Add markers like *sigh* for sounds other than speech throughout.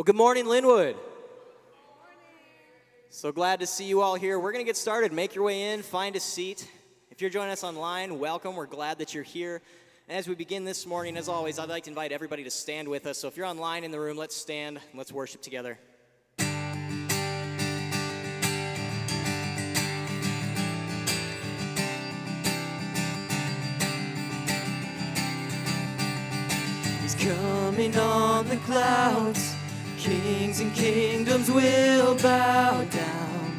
Well, good morning, Linwood. So glad to see you all here. We're going to get started. Make your way in, find a seat. If you're joining us online, welcome. We're glad that you're here. And as we begin this morning, as always, I'd like to invite everybody to stand with us. So if you're online in the room, let's stand and let's worship together. He's coming on the clouds. Kings and kingdoms will bow down.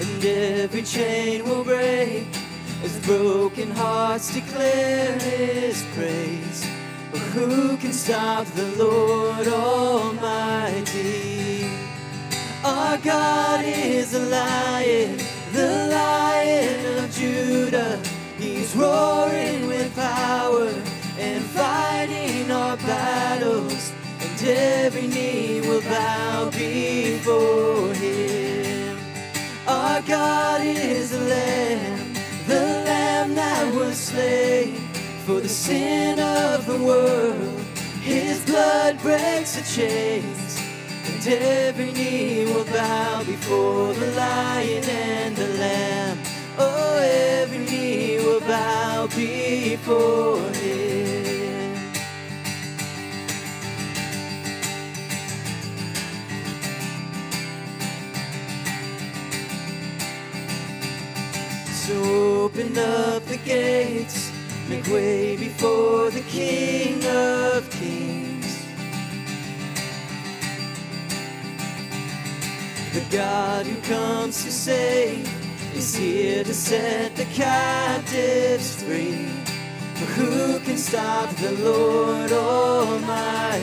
And every chain will break as broken hearts declare his praise. But who can stop the Lord Almighty? Our God is a lion, the lion of Judah. He's roaring with power fighting our battles, and every knee will bow before him. Our God is the Lamb, the Lamb that was slain for the sin of the world. His blood breaks the chains, and every knee will bow before the Lion and the Lamb. Oh, every knee will bow before him. So open up the gates, make way before the King of Kings. The God who comes to save is here to set the captives free. For who can stop the Lord Almighty?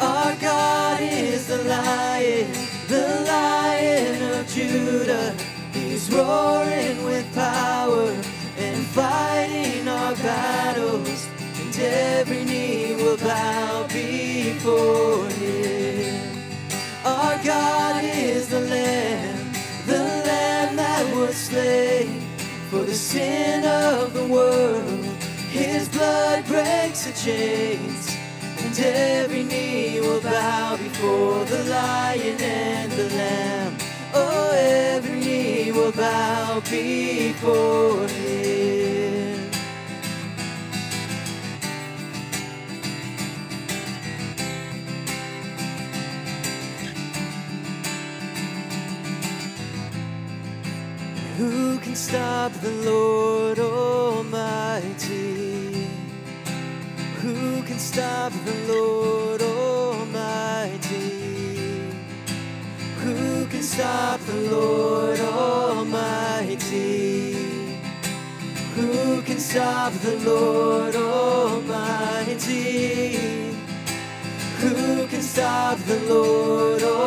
Our God is the lion, the lion of Judah. Roaring with power and fighting our battles, and every knee will bow before him. Our God is the Lamb, the Lamb that was slain for the sin of the world. His blood breaks the chains, and every knee will bow before the Lion and the Lamb. Bow before him. Who can stop the Lord Almighty? Who can stop the Lord Almighty? Who can stop the Lord Almighty? Stop the Lord Almighty? Who can stop the Lord Almighty?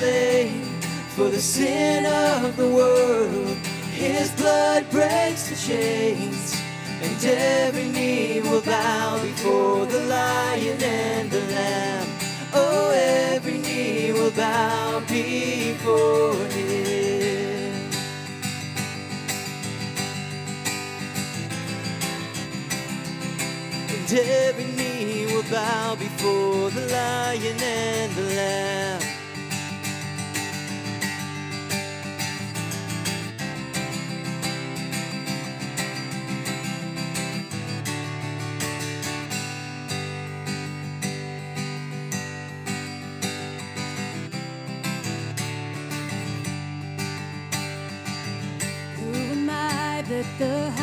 Slain for the sin of the world. His blood breaks the chains, and every knee will bow before the lion and the lamb. Oh, every knee will bow before him. And every knee will bow before the lion and the lamb. The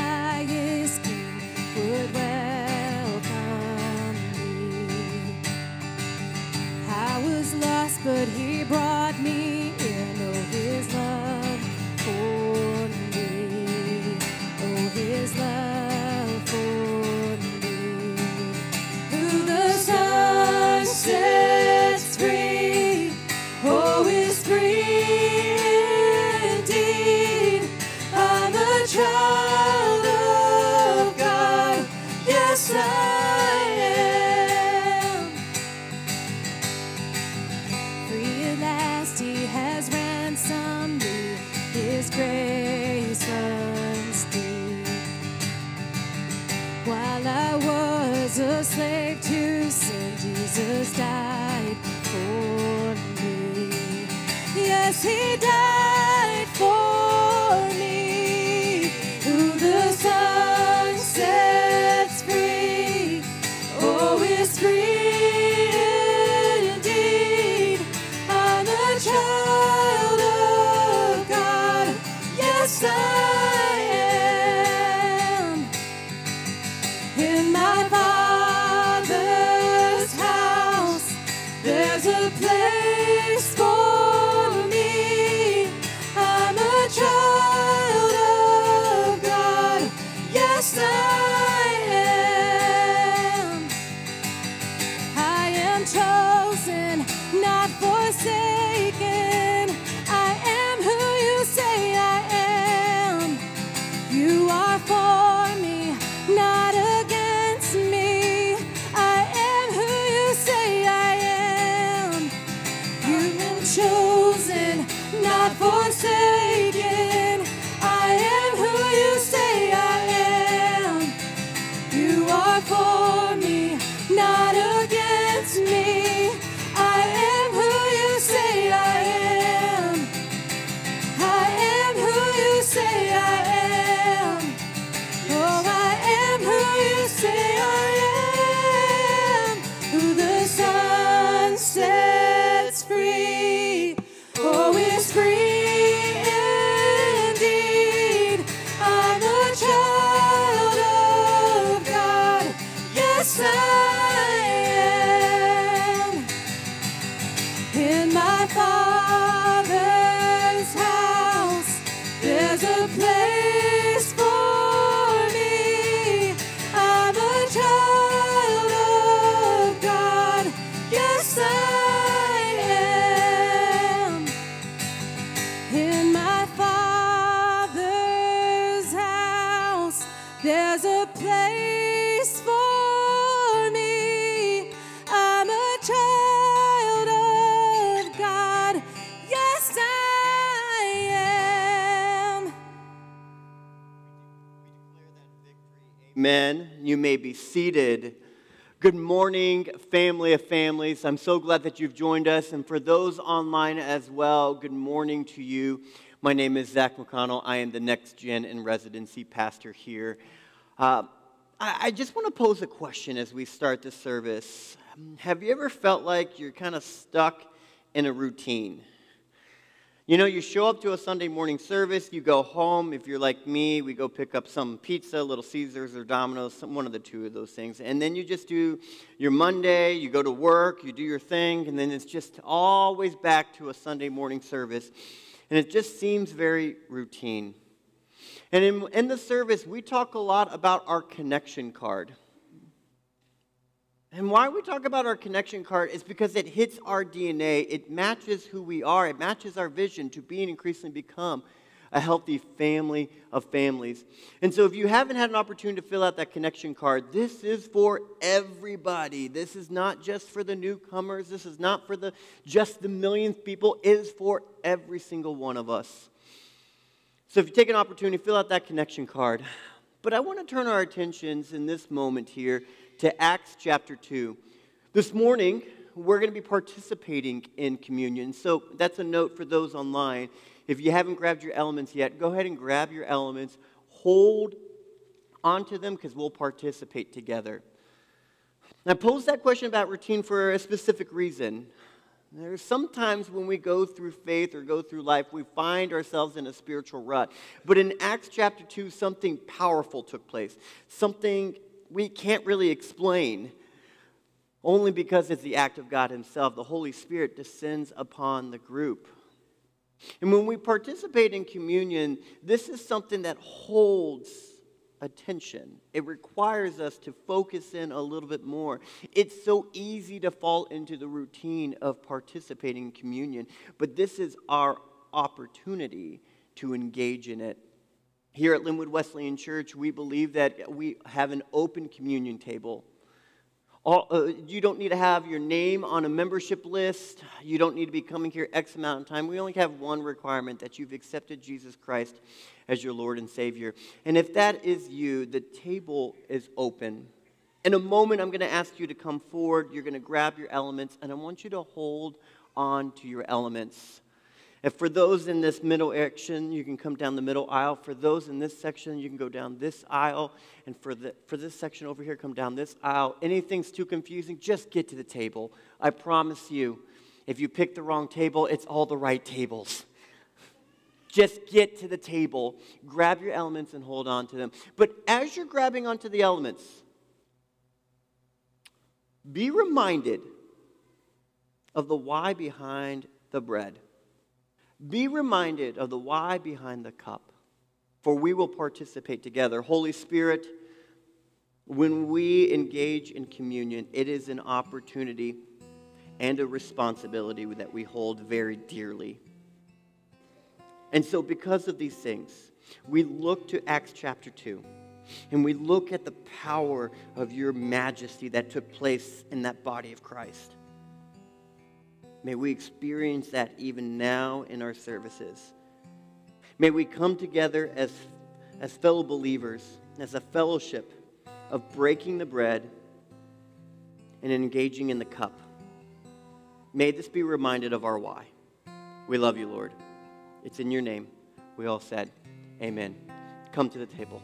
be seated. Good morning, family of families. I'm so glad that you've joined us. And for those online as well, good morning to you. My name is Zach McConnell. I am the Next Gen and Residency Pastor here. Uh, I, I just want to pose a question as we start the service. Have you ever felt like you're kind of stuck in a routine? You know, you show up to a Sunday morning service, you go home. If you're like me, we go pick up some pizza, Little Caesars or Domino's, some, one of the two of those things. And then you just do your Monday, you go to work, you do your thing, and then it's just always back to a Sunday morning service. And it just seems very routine. And in, in the service, we talk a lot about our connection card. And why we talk about our connection card is because it hits our DNA. It matches who we are. It matches our vision to be and increasingly become a healthy family of families. And so if you haven't had an opportunity to fill out that connection card, this is for everybody. This is not just for the newcomers. This is not for the just the millionth people. It is for every single one of us. So if you take an opportunity, fill out that connection card. But I want to turn our attentions in this moment here to Acts chapter 2. This morning, we're going to be participating in communion. So that's a note for those online. If you haven't grabbed your elements yet, go ahead and grab your elements. Hold onto them because we'll participate together. I posed that question about routine for a specific reason. There's sometimes when we go through faith or go through life, we find ourselves in a spiritual rut. But in Acts chapter 2, something powerful took place. Something we can't really explain, only because it's the act of God Himself. The Holy Spirit descends upon the group. And when we participate in communion, this is something that holds attention. It requires us to focus in a little bit more. It's so easy to fall into the routine of participating in communion, but this is our opportunity to engage in it. Here at Linwood Wesleyan Church, we believe that we have an open communion table. All, uh, you don't need to have your name on a membership list. You don't need to be coming here X amount of time. We only have one requirement that you've accepted Jesus Christ as your Lord and Savior. And if that is you, the table is open. In a moment, I'm going to ask you to come forward. You're going to grab your elements, and I want you to hold on to your elements. And for those in this middle section, you can come down the middle aisle. For those in this section, you can go down this aisle. And for, the, for this section over here, come down this aisle. Anything's too confusing, just get to the table. I promise you, if you pick the wrong table, it's all the right tables. Just get to the table, grab your elements, and hold on to them. But as you're grabbing onto the elements, be reminded of the why behind the bread. Be reminded of the why behind the cup, for we will participate together. Holy Spirit, when we engage in communion, it is an opportunity and a responsibility that we hold very dearly. And so, because of these things, we look to Acts chapter 2 and we look at the power of your majesty that took place in that body of Christ. May we experience that even now in our services. May we come together as, as fellow believers, as a fellowship of breaking the bread and engaging in the cup. May this be reminded of our why. We love you, Lord. It's in your name. We all said, Amen. Come to the table.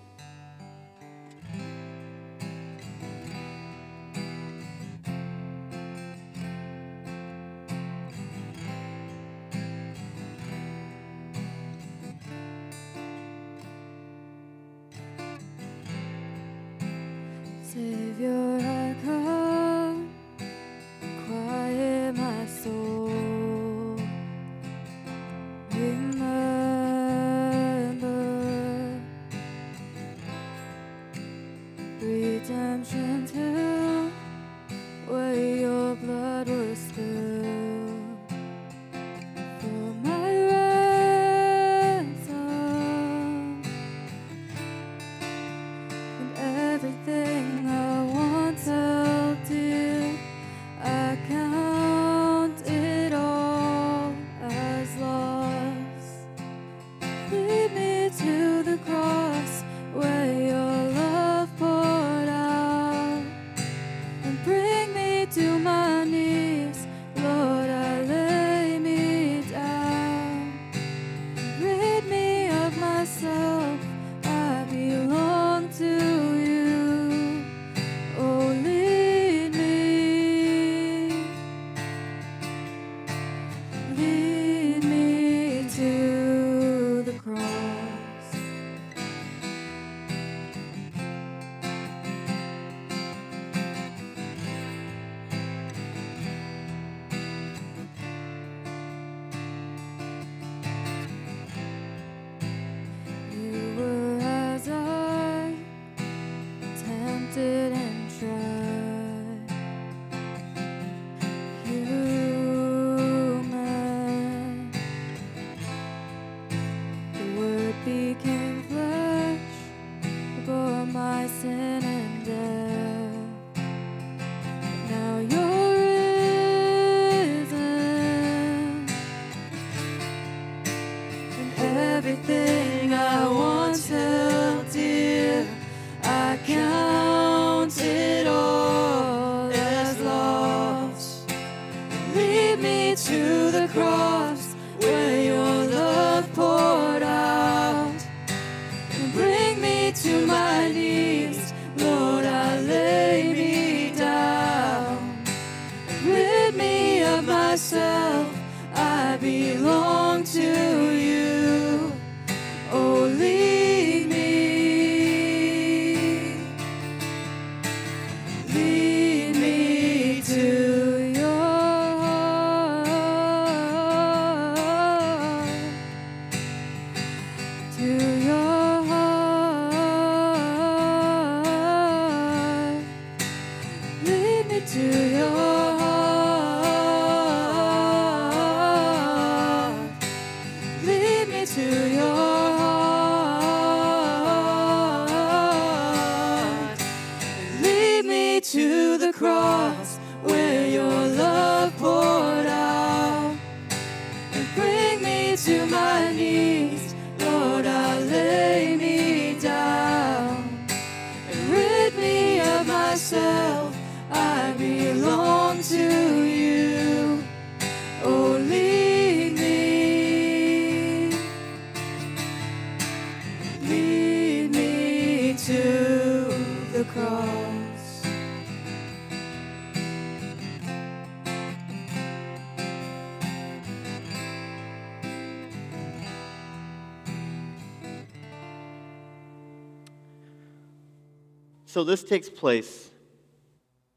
So this takes place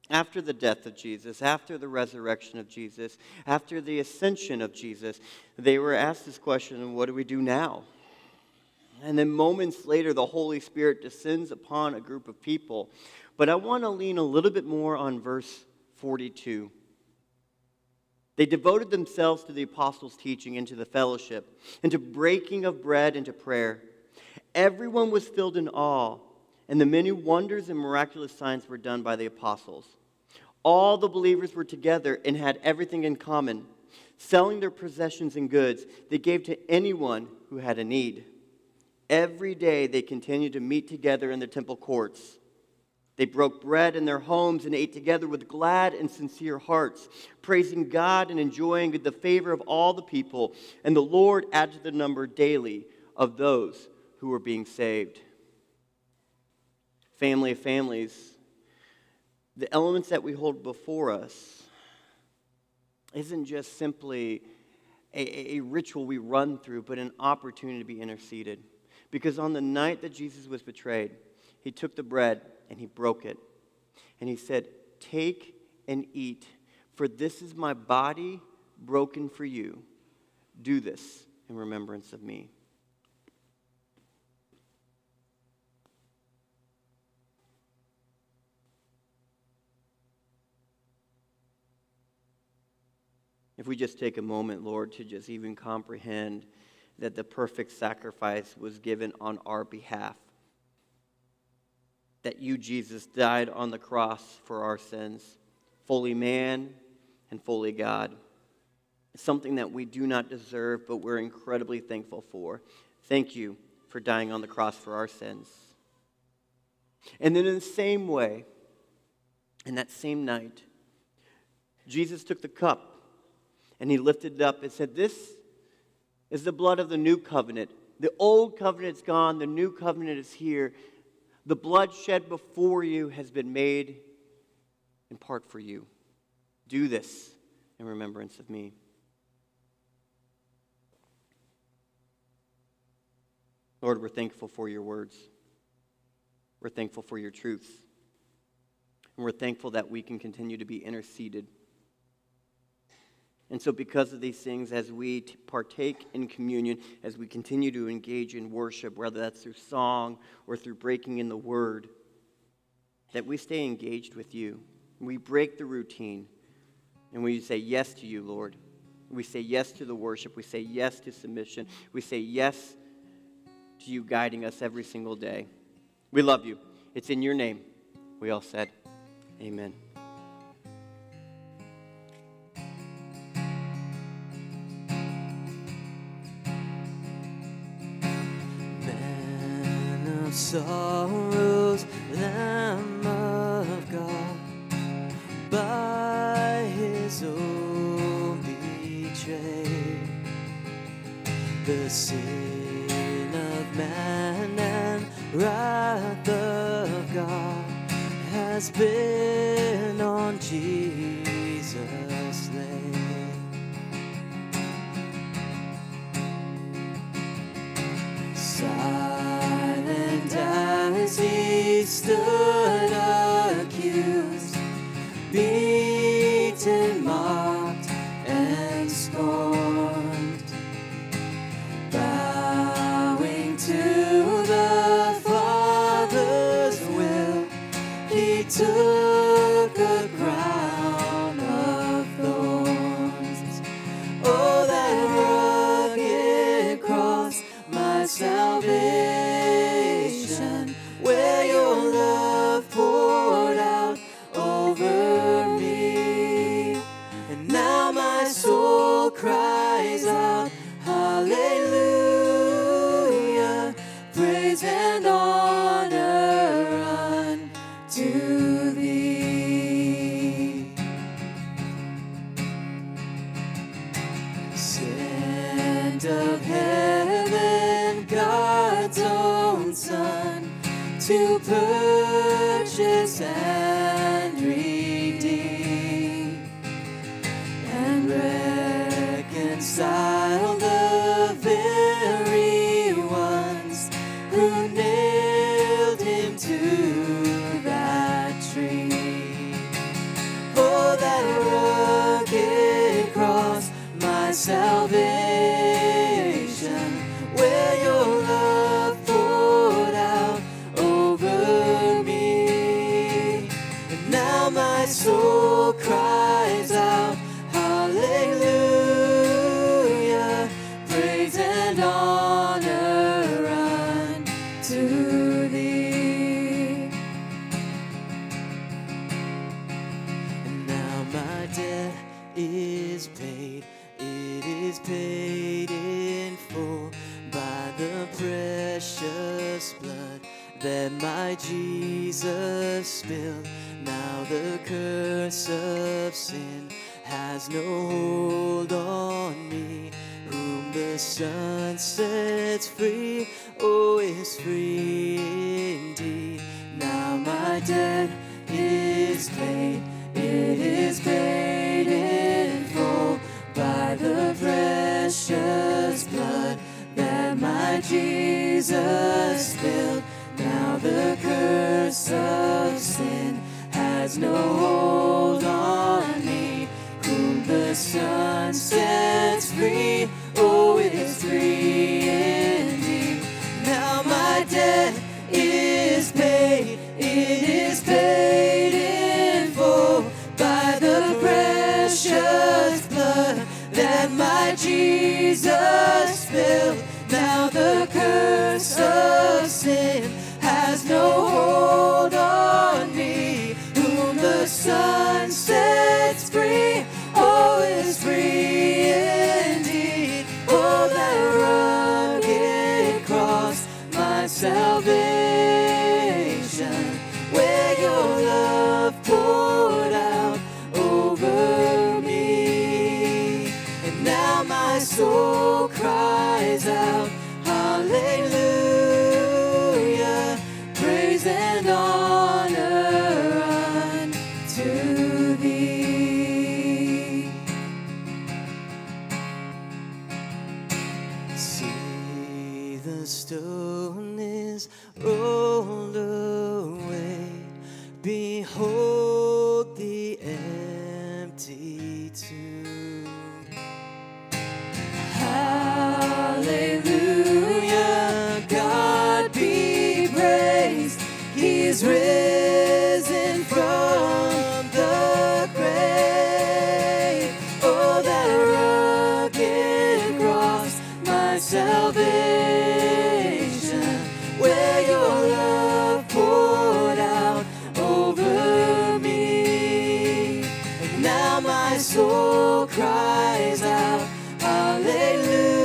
after the death of Jesus, after the resurrection of Jesus, after the ascension of Jesus. They were asked this question what do we do now? And then moments later, the Holy Spirit descends upon a group of people. But I want to lean a little bit more on verse 42. They devoted themselves to the apostles' teaching and to the fellowship, and to breaking of bread and to prayer. Everyone was filled in awe, and the many wonders and miraculous signs were done by the apostles. All the believers were together and had everything in common. Selling their possessions and goods, they gave to anyone who had a need. Every day they continued to meet together in the temple courts. They broke bread in their homes and ate together with glad and sincere hearts, praising God and enjoying the favor of all the people. And the Lord added to the number daily of those who were being saved. Family of families, the elements that we hold before us isn't just simply a, a ritual we run through, but an opportunity to be interceded. Because on the night that Jesus was betrayed, he took the bread and he broke it. And he said, Take and eat, for this is my body broken for you. Do this in remembrance of me. If we just take a moment, Lord, to just even comprehend that the perfect sacrifice was given on our behalf that you, Jesus, died on the cross for our sins, fully man and fully God. Something that we do not deserve, but we're incredibly thankful for. Thank you for dying on the cross for our sins. And then, in the same way, in that same night, Jesus took the cup and he lifted it up and said, This is the blood of the new covenant. The old covenant's gone, the new covenant is here. The blood shed before you has been made in part for you. Do this in remembrance of me. Lord, we're thankful for your words. We're thankful for your truths. And we're thankful that we can continue to be interceded and so, because of these things, as we partake in communion, as we continue to engage in worship, whether that's through song or through breaking in the word, that we stay engaged with you. We break the routine and we say yes to you, Lord. We say yes to the worship. We say yes to submission. We say yes to you guiding us every single day. We love you. It's in your name. We all said, Amen. Sorrows, Lamb of God, by his own betrayed. The sin of man and wrath of God has been on Jesus slain. as he stood that my Jesus spilled. Now the curse of sin has no hold on me. Whom the Son sets free, oh, is free indeed. Now my debt is paid, it is paid in full by the precious blood that my Jesus spilled. The curse of sin has no hold on me. Whom the Son sets free, oh, it is free indeed. Now my debt is paid, it is paid in full by the precious blood that my Jesus spilled. Now the curse Whom my soul cries out, Hallelujah,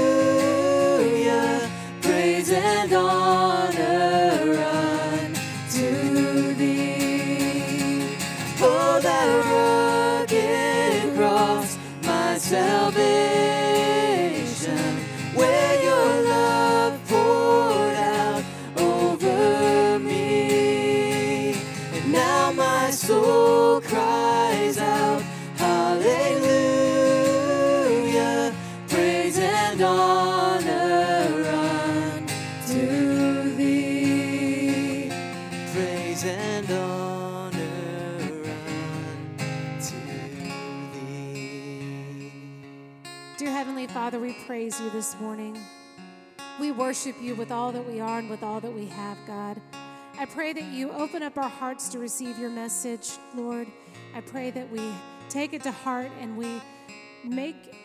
praise you this morning. We worship you with all that we are and with all that we have, God. I pray that you open up our hearts to receive your message, Lord. I pray that we take it to heart and we make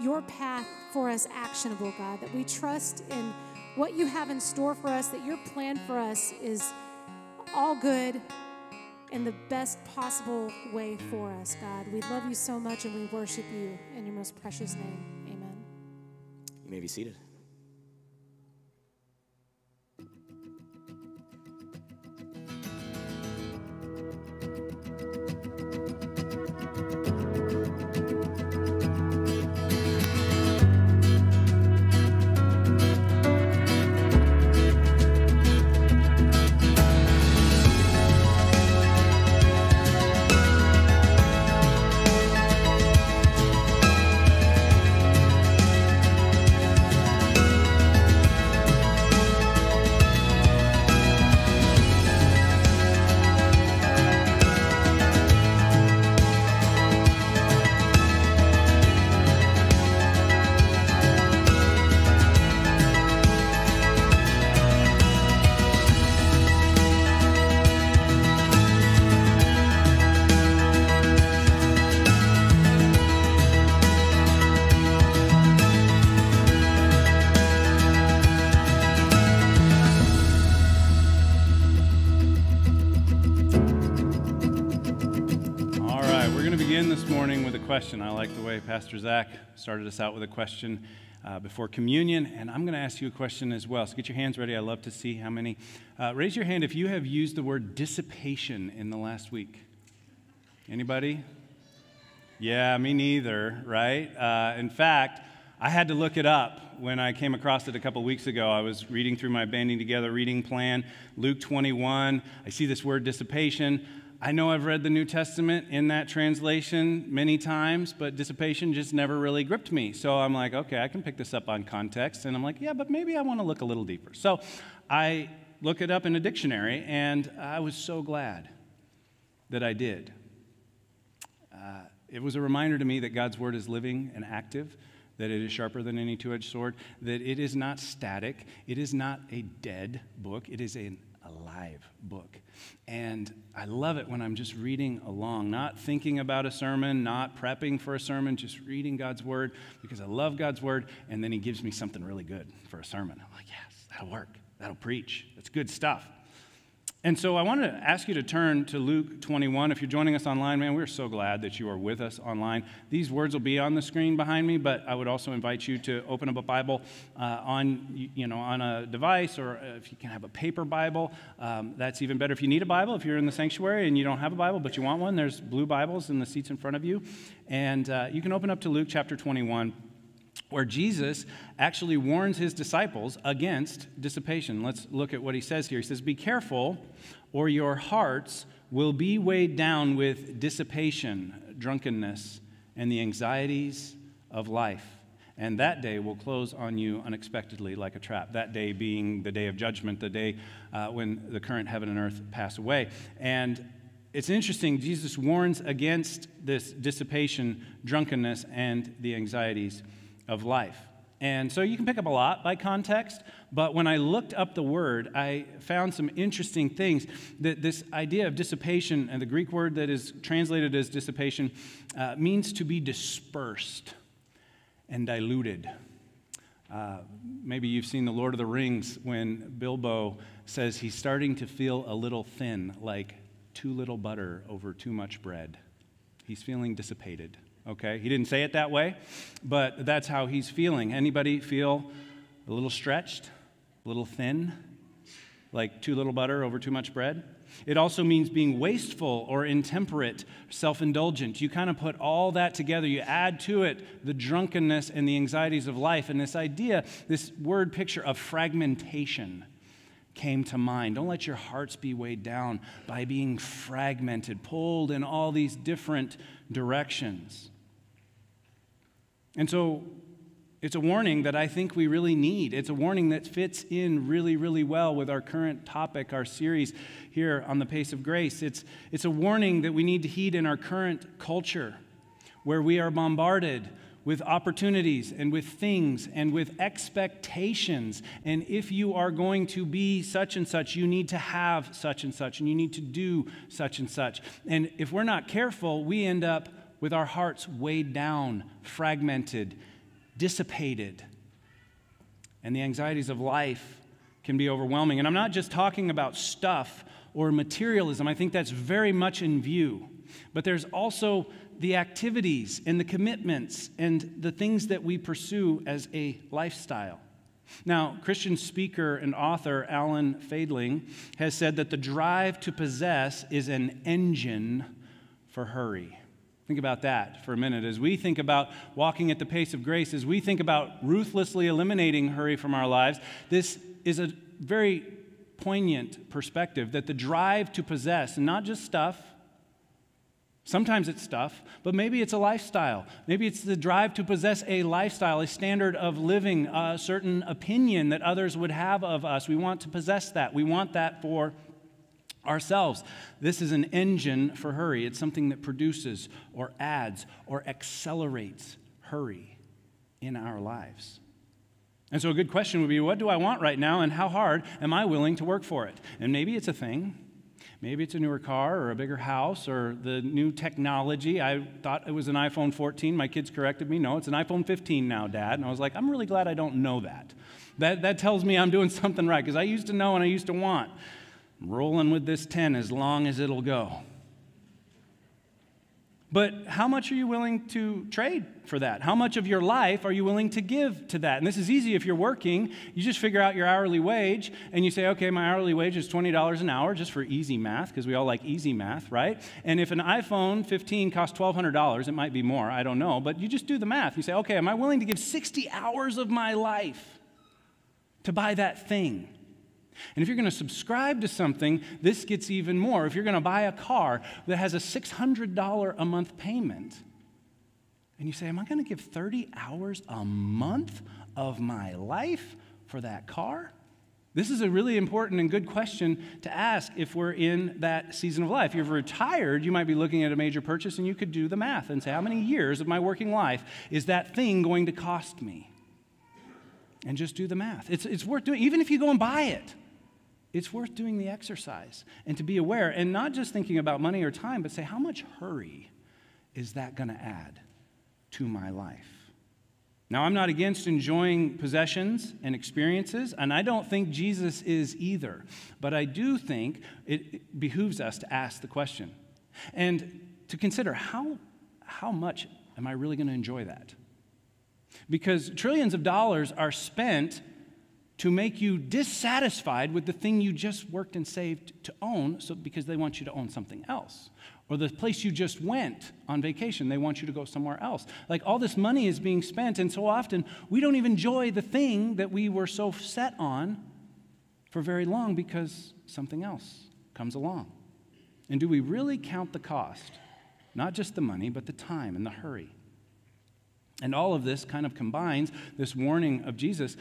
your path for us actionable, God. That we trust in what you have in store for us, that your plan for us is all good and the best possible way for us, God. We love you so much and we worship you in your most precious name. You may be seated. Morning with a question. I like the way Pastor Zach started us out with a question uh, before communion, and I'm going to ask you a question as well. So get your hands ready. I love to see how many. Uh, raise your hand if you have used the word dissipation in the last week. Anybody? Yeah, me neither, right? Uh, in fact, I had to look it up when I came across it a couple weeks ago. I was reading through my Banding Together reading plan, Luke 21. I see this word dissipation. I know I've read the New Testament in that translation many times, but dissipation just never really gripped me. So I'm like, okay, I can pick this up on context. And I'm like, yeah, but maybe I want to look a little deeper. So I look it up in a dictionary, and I was so glad that I did. Uh, it was a reminder to me that God's word is living and active that it is sharper than any two edged sword, that it is not static, it is not a dead book, it is an alive book. And I love it when I'm just reading along, not thinking about a sermon, not prepping for a sermon, just reading God's word because I love God's word. And then He gives me something really good for a sermon. I'm like, yes, that'll work. That'll preach. That's good stuff. And so I want to ask you to turn to Luke 21. If you're joining us online, man, we're so glad that you are with us online. These words will be on the screen behind me, but I would also invite you to open up a Bible uh, on, you know, on a device, or if you can have a paper Bible, um, that's even better. If you need a Bible, if you're in the sanctuary and you don't have a Bible but you want one, there's blue Bibles in the seats in front of you, and uh, you can open up to Luke chapter 21 where Jesus actually warns his disciples against dissipation. Let's look at what he says here. He says, Be careful, or your hearts will be weighed down with dissipation, drunkenness, and the anxieties of life. And that day will close on you unexpectedly like a trap. That day being the day of judgment, the day uh, when the current heaven and earth pass away. And it's interesting, Jesus warns against this dissipation, drunkenness, and the anxieties of life. And so you can pick up a lot by context, but when I looked up the word, I found some interesting things. That this idea of dissipation, and the Greek word that is translated as dissipation, uh, means to be dispersed and diluted. Uh, maybe you've seen The Lord of the Rings when Bilbo says he's starting to feel a little thin, like too little butter over too much bread. He's feeling dissipated okay? He didn't say it that way, but that's how he's feeling. Anybody feel a little stretched, a little thin, like too little butter over too much bread? It also means being wasteful or intemperate, self indulgent. You kind of put all that together. You add to it the drunkenness and the anxieties of life. And this idea, this word picture of fragmentation came to mind. Don't let your hearts be weighed down by being fragmented, pulled in all these different directions. And so it's a warning that I think we really need. It's a warning that fits in really, really well with our current topic, our series here on the Pace of Grace. It's, it's a warning that we need to heed in our current culture where we are bombarded with opportunities and with things and with expectations. And if you are going to be such and such, you need to have such and such, and you need to do such and such. And if we're not careful, we end up with our hearts weighed down, fragmented, dissipated. And the anxieties of life can be overwhelming. And I'm not just talking about stuff or materialism, I think that's very much in view. But there's also the activities and the commitments and the things that we pursue as a lifestyle. Now, Christian speaker and author Alan Fadling has said that the drive to possess is an engine for hurry. Think about that for a minute. As we think about walking at the pace of grace, as we think about ruthlessly eliminating hurry from our lives, this is a very poignant perspective that the drive to possess, not just stuff, sometimes it's stuff, but maybe it's a lifestyle. Maybe it's the drive to possess a lifestyle, a standard of living, a certain opinion that others would have of us. We want to possess that. We want that for ourselves. This is an engine for hurry. It's something that produces or adds or accelerates hurry in our lives. And so, a good question would be what do I want right now, and how hard am I willing to work for it? And maybe it's a thing. Maybe it's a newer car or a bigger house or the new technology. I thought it was an iPhone 14. My kids corrected me. No, it's an iPhone 15 now, Dad. And I was like, I'm really glad I don't know that. That, that tells me I'm doing *laughs* something right because I used to know and I used to want. Rolling with this 10 as long as it'll go. But how much are you willing to trade for that? How much of your life are you willing to give to that? And this is easy if you're working. You just figure out your hourly wage and you say, okay, my hourly wage is $20 an hour, just for easy math, because we all like easy math, right? And if an iPhone 15 costs $1,200, it might be more, I don't know, but you just do the math. You say, okay, am I willing to give 60 hours of my life to buy that thing? And if you're going to subscribe to something, this gets even more. If you're going to buy a car that has a $600 a month payment, and you say, Am I going to give 30 hours a month of my life for that car? This is a really important and good question to ask if we're in that season of life. If you're retired, you might be looking at a major purchase and you could do the math and say, How many years of my working life is that thing going to cost me? And just do the math. It's, it's worth doing, even if you go and buy it it's worth doing the exercise and to be aware and not just thinking about money or time, but say, how much hurry is that going to add to my life? Now, I'm not against enjoying possessions and experiences, and I don't think Jesus is either. But I do think it behooves us to ask the question and to consider how, how much am I really going to enjoy that? Because trillions of dollars are spent to make you dissatisfied with the thing you just worked and saved to own so because they want you to own something else. Or the place you just went on vacation they want you to go somewhere else. Like all this money is being spent and so often we don't even enjoy the thing that we were so set on for very long because something else comes along. And do we really count the cost? Not just the money but the time and the hurry. And all of this kind of combines this warning of Jesus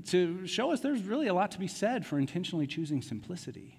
to show us there's really a lot to be said for intentionally choosing simplicity.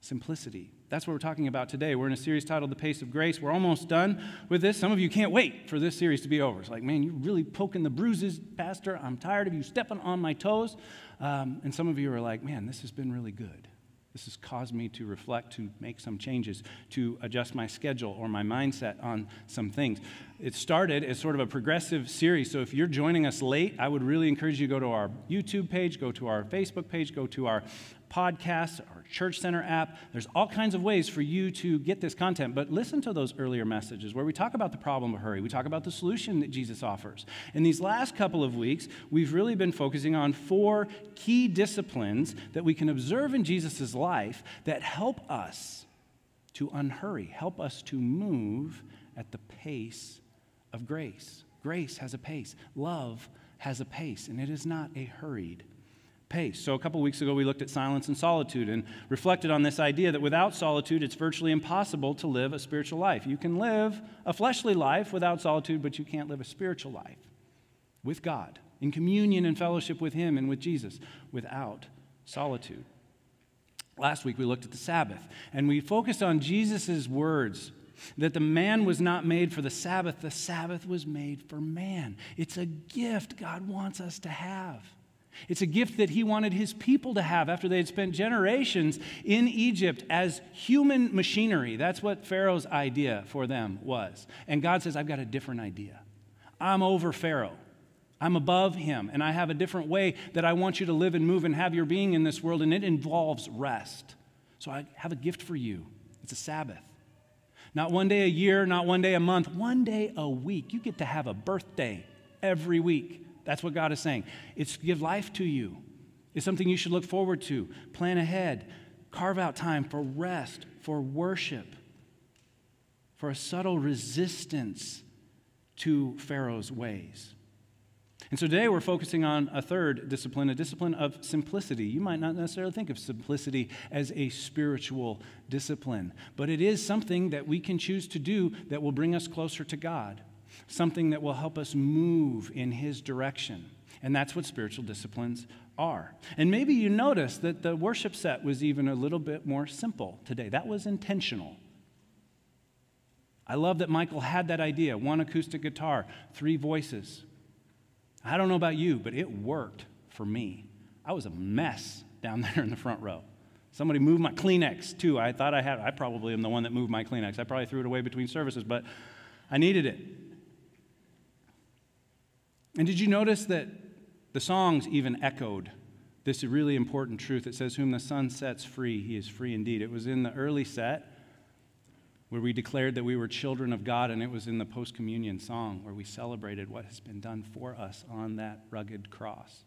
Simplicity. That's what we're talking about today. We're in a series titled The Pace of Grace. We're almost done with this. Some of you can't wait for this series to be over. It's like, man, you're really poking the bruises, Pastor. I'm tired of you stepping on my toes. Um, and some of you are like, man, this has been really good. This has caused me to reflect, to make some changes, to adjust my schedule or my mindset on some things. It started as sort of a progressive series. So if you're joining us late, I would really encourage you to go to our YouTube page, go to our Facebook page, go to our podcast, our Church Center app. There's all kinds of ways for you to get this content, but listen to those earlier messages where we talk about the problem of hurry. We talk about the solution that Jesus offers. In these last couple of weeks, we've really been focusing on four key disciplines that we can observe in Jesus' life that help us to unhurry, help us to move at the pace of grace. Grace has a pace, love has a pace, and it is not a hurried pace. So, a couple weeks ago, we looked at silence and solitude and reflected on this idea that without solitude, it's virtually impossible to live a spiritual life. You can live a fleshly life without solitude, but you can't live a spiritual life with God, in communion and fellowship with Him and with Jesus, without solitude. Last week, we looked at the Sabbath, and we focused on Jesus' words that the man was not made for the Sabbath, the Sabbath was made for man. It's a gift God wants us to have. It's a gift that he wanted his people to have after they had spent generations in Egypt as human machinery. That's what Pharaoh's idea for them was. And God says, I've got a different idea. I'm over Pharaoh. I'm above him, and I have a different way that I want you to live and move and have your being in this world, and it involves rest. So I have a gift for you. It's a Sabbath. Not one day a year, not one day a month, one day a week. You get to have a birthday every week. That's what God is saying. It's give life to you. It's something you should look forward to. Plan ahead. Carve out time for rest, for worship, for a subtle resistance to Pharaoh's ways. And so today we're focusing on a third discipline, a discipline of simplicity. You might not necessarily think of simplicity as a spiritual discipline, but it is something that we can choose to do that will bring us closer to God something that will help us move in His direction. And that's what spiritual disciplines are. And maybe you noticed that the worship set was even a little bit more simple today. That was intentional. I love that Michael had that idea one acoustic guitar, three voices. I don't know about you, but it worked for me. I was a mess down *laughs* there in the front row. Somebody moved my Kleenex too. I thought I had, I probably am the one that moved my Kleenex. I probably threw it away between services, but I needed it. And did you notice that the songs even echoed this really important truth? It says, Whom the Son sets free, he is free indeed. It was in the early set. where we declared that we were children of God, and it was in the post communion song where we celebrated what has been done for us on that rugged cross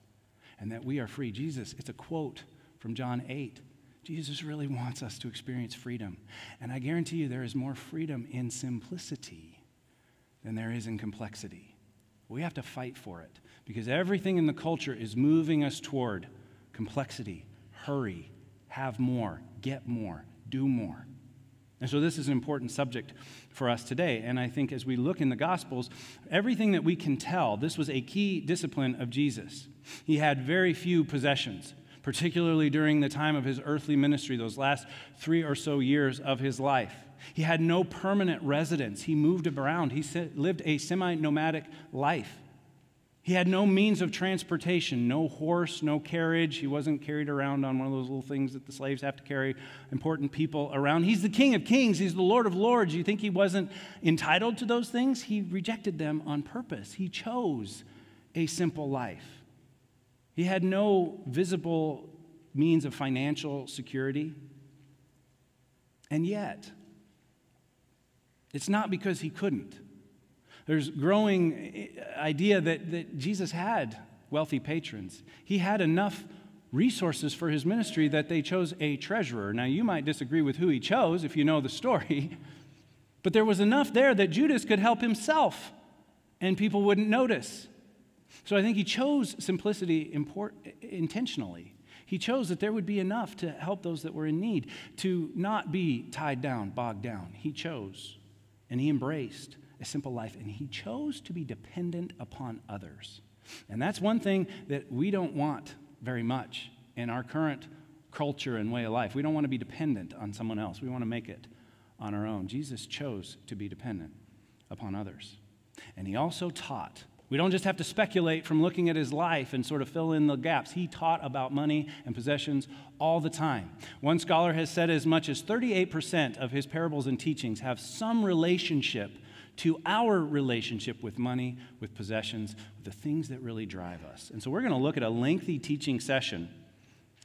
and that we are free. Jesus, it's a quote from John 8. Jesus really wants us to experience freedom. And I guarantee you there is more freedom in simplicity than there is in complexity. We have to fight for it because everything in the culture is moving us toward complexity, hurry, have more, get more, do more. And so, this is an important subject for us today. And I think as we look in the Gospels, everything that we can tell, this was a key discipline of Jesus. He had very few possessions, particularly during the time of his earthly ministry, those last three or so years of his life. He had no permanent residence. He moved around. He lived a semi nomadic life. He had no means of transportation, no horse, no carriage. He wasn't carried around on one of those little things that the slaves have to carry important people around. He's the King of Kings, He's the Lord of Lords. You think He wasn't entitled to those things? He rejected them on purpose. He chose a simple life. He had no visible means of financial security. And yet, it's not because he couldn't. There's growing idea that, that Jesus had wealthy patrons. He had enough resources for his ministry that they chose a treasurer. Now, you might disagree with who he chose if you know the story, *laughs* but there was enough there that Judas could help himself and people wouldn't notice. So I think he chose simplicity import, intentionally. He chose that there would be enough to help those that were in need, to not be tied down, bogged down. He chose and he embraced a simple life, and he chose to be dependent upon others. And that's one thing that we don't want very much in our current culture and way of life. We don't want to be dependent on someone else, we want to make it on our own. Jesus chose to be dependent upon others. And he also taught. We don't just have to speculate from looking at his life and sort of fill in the gaps. He taught about money and possessions all the time. One scholar has said as much as 38% of his parables and teachings have some relationship to our relationship with money, with possessions, with the things that really drive us. And so we're going to look at a lengthy teaching session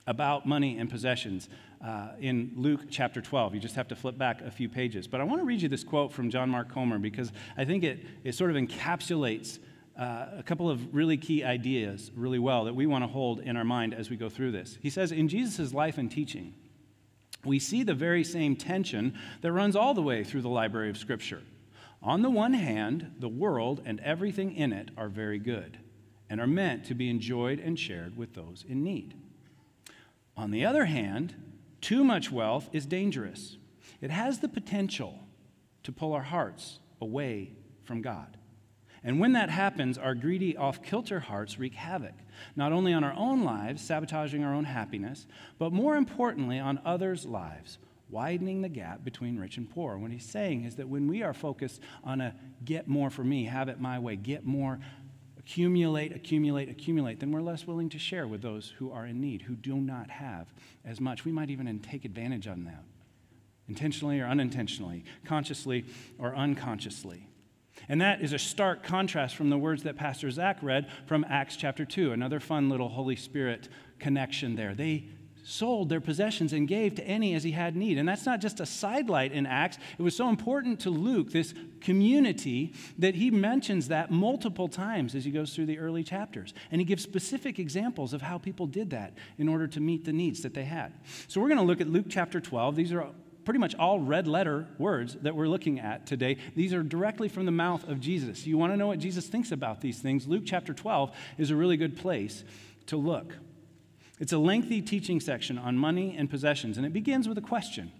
about money and possessions uh, in Luke chapter 12. You just have to flip back a few pages. But I want to read you this quote from John Mark Comer because I think it, it sort of encapsulates uh, a couple of really key ideas really well that we want to hold in our mind as we go through this. He says, In Jesus' life and teaching, we see the very same tension that runs all the way through the library of Scripture. On the one hand, the world and everything in it are very good and are meant to be enjoyed and shared with those in need. On the other hand, too much wealth is dangerous. It has the potential to pull our hearts away from God. And when that happens, our greedy, off kilter hearts wreak havoc, not only on our own lives, sabotaging our own happiness, but more importantly, on others' lives, widening the gap between rich and poor. What he's saying is that when we are focused on a get more for me, have it my way, get more, accumulate, accumulate, accumulate, then we're less willing to share with those who are in need, who do not have as much. We might even take advantage of them, intentionally or unintentionally, consciously or unconsciously. And that is a stark contrast from the words that Pastor Zach read from Acts chapter 2, another fun little Holy Spirit connection there. They sold their possessions and gave to any as he had need. And that's not just a sidelight in Acts. It was so important to Luke, this community, that he mentions that multiple times as he goes through the early chapters. And he gives specific examples of how people did that in order to meet the needs that they had. So we're going to look at Luke chapter 12. These are pretty much all red letter words that we're looking at today. These are directly from the mouth of Jesus. You want to know what Jesus thinks about these things? Luke chapter 12 is a really good place to look. It's a lengthy teaching section on money and possessions, and it begins with a question.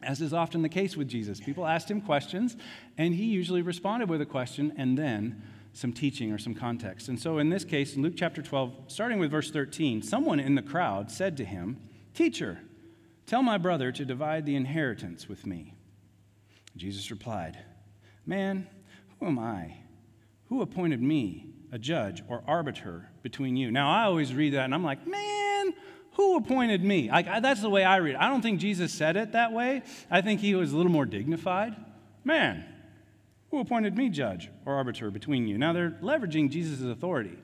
As is often the case with Jesus, people asked him questions, and he usually responded with a question and then some teaching or some context. And so in this case, in Luke chapter 12, starting with verse 13, someone in the crowd said to him, Teacher, tell my brother to divide the inheritance with me. Jesus replied, Man, who am I? Who appointed me a judge or arbiter between you? Now, I always read that and I'm like, Man, who appointed me? I, that's the way I read it. I don't think Jesus said it that way. I think he was a little more dignified. Man, who appointed me judge or arbiter between you? Now they're leveraging Jesus' authority.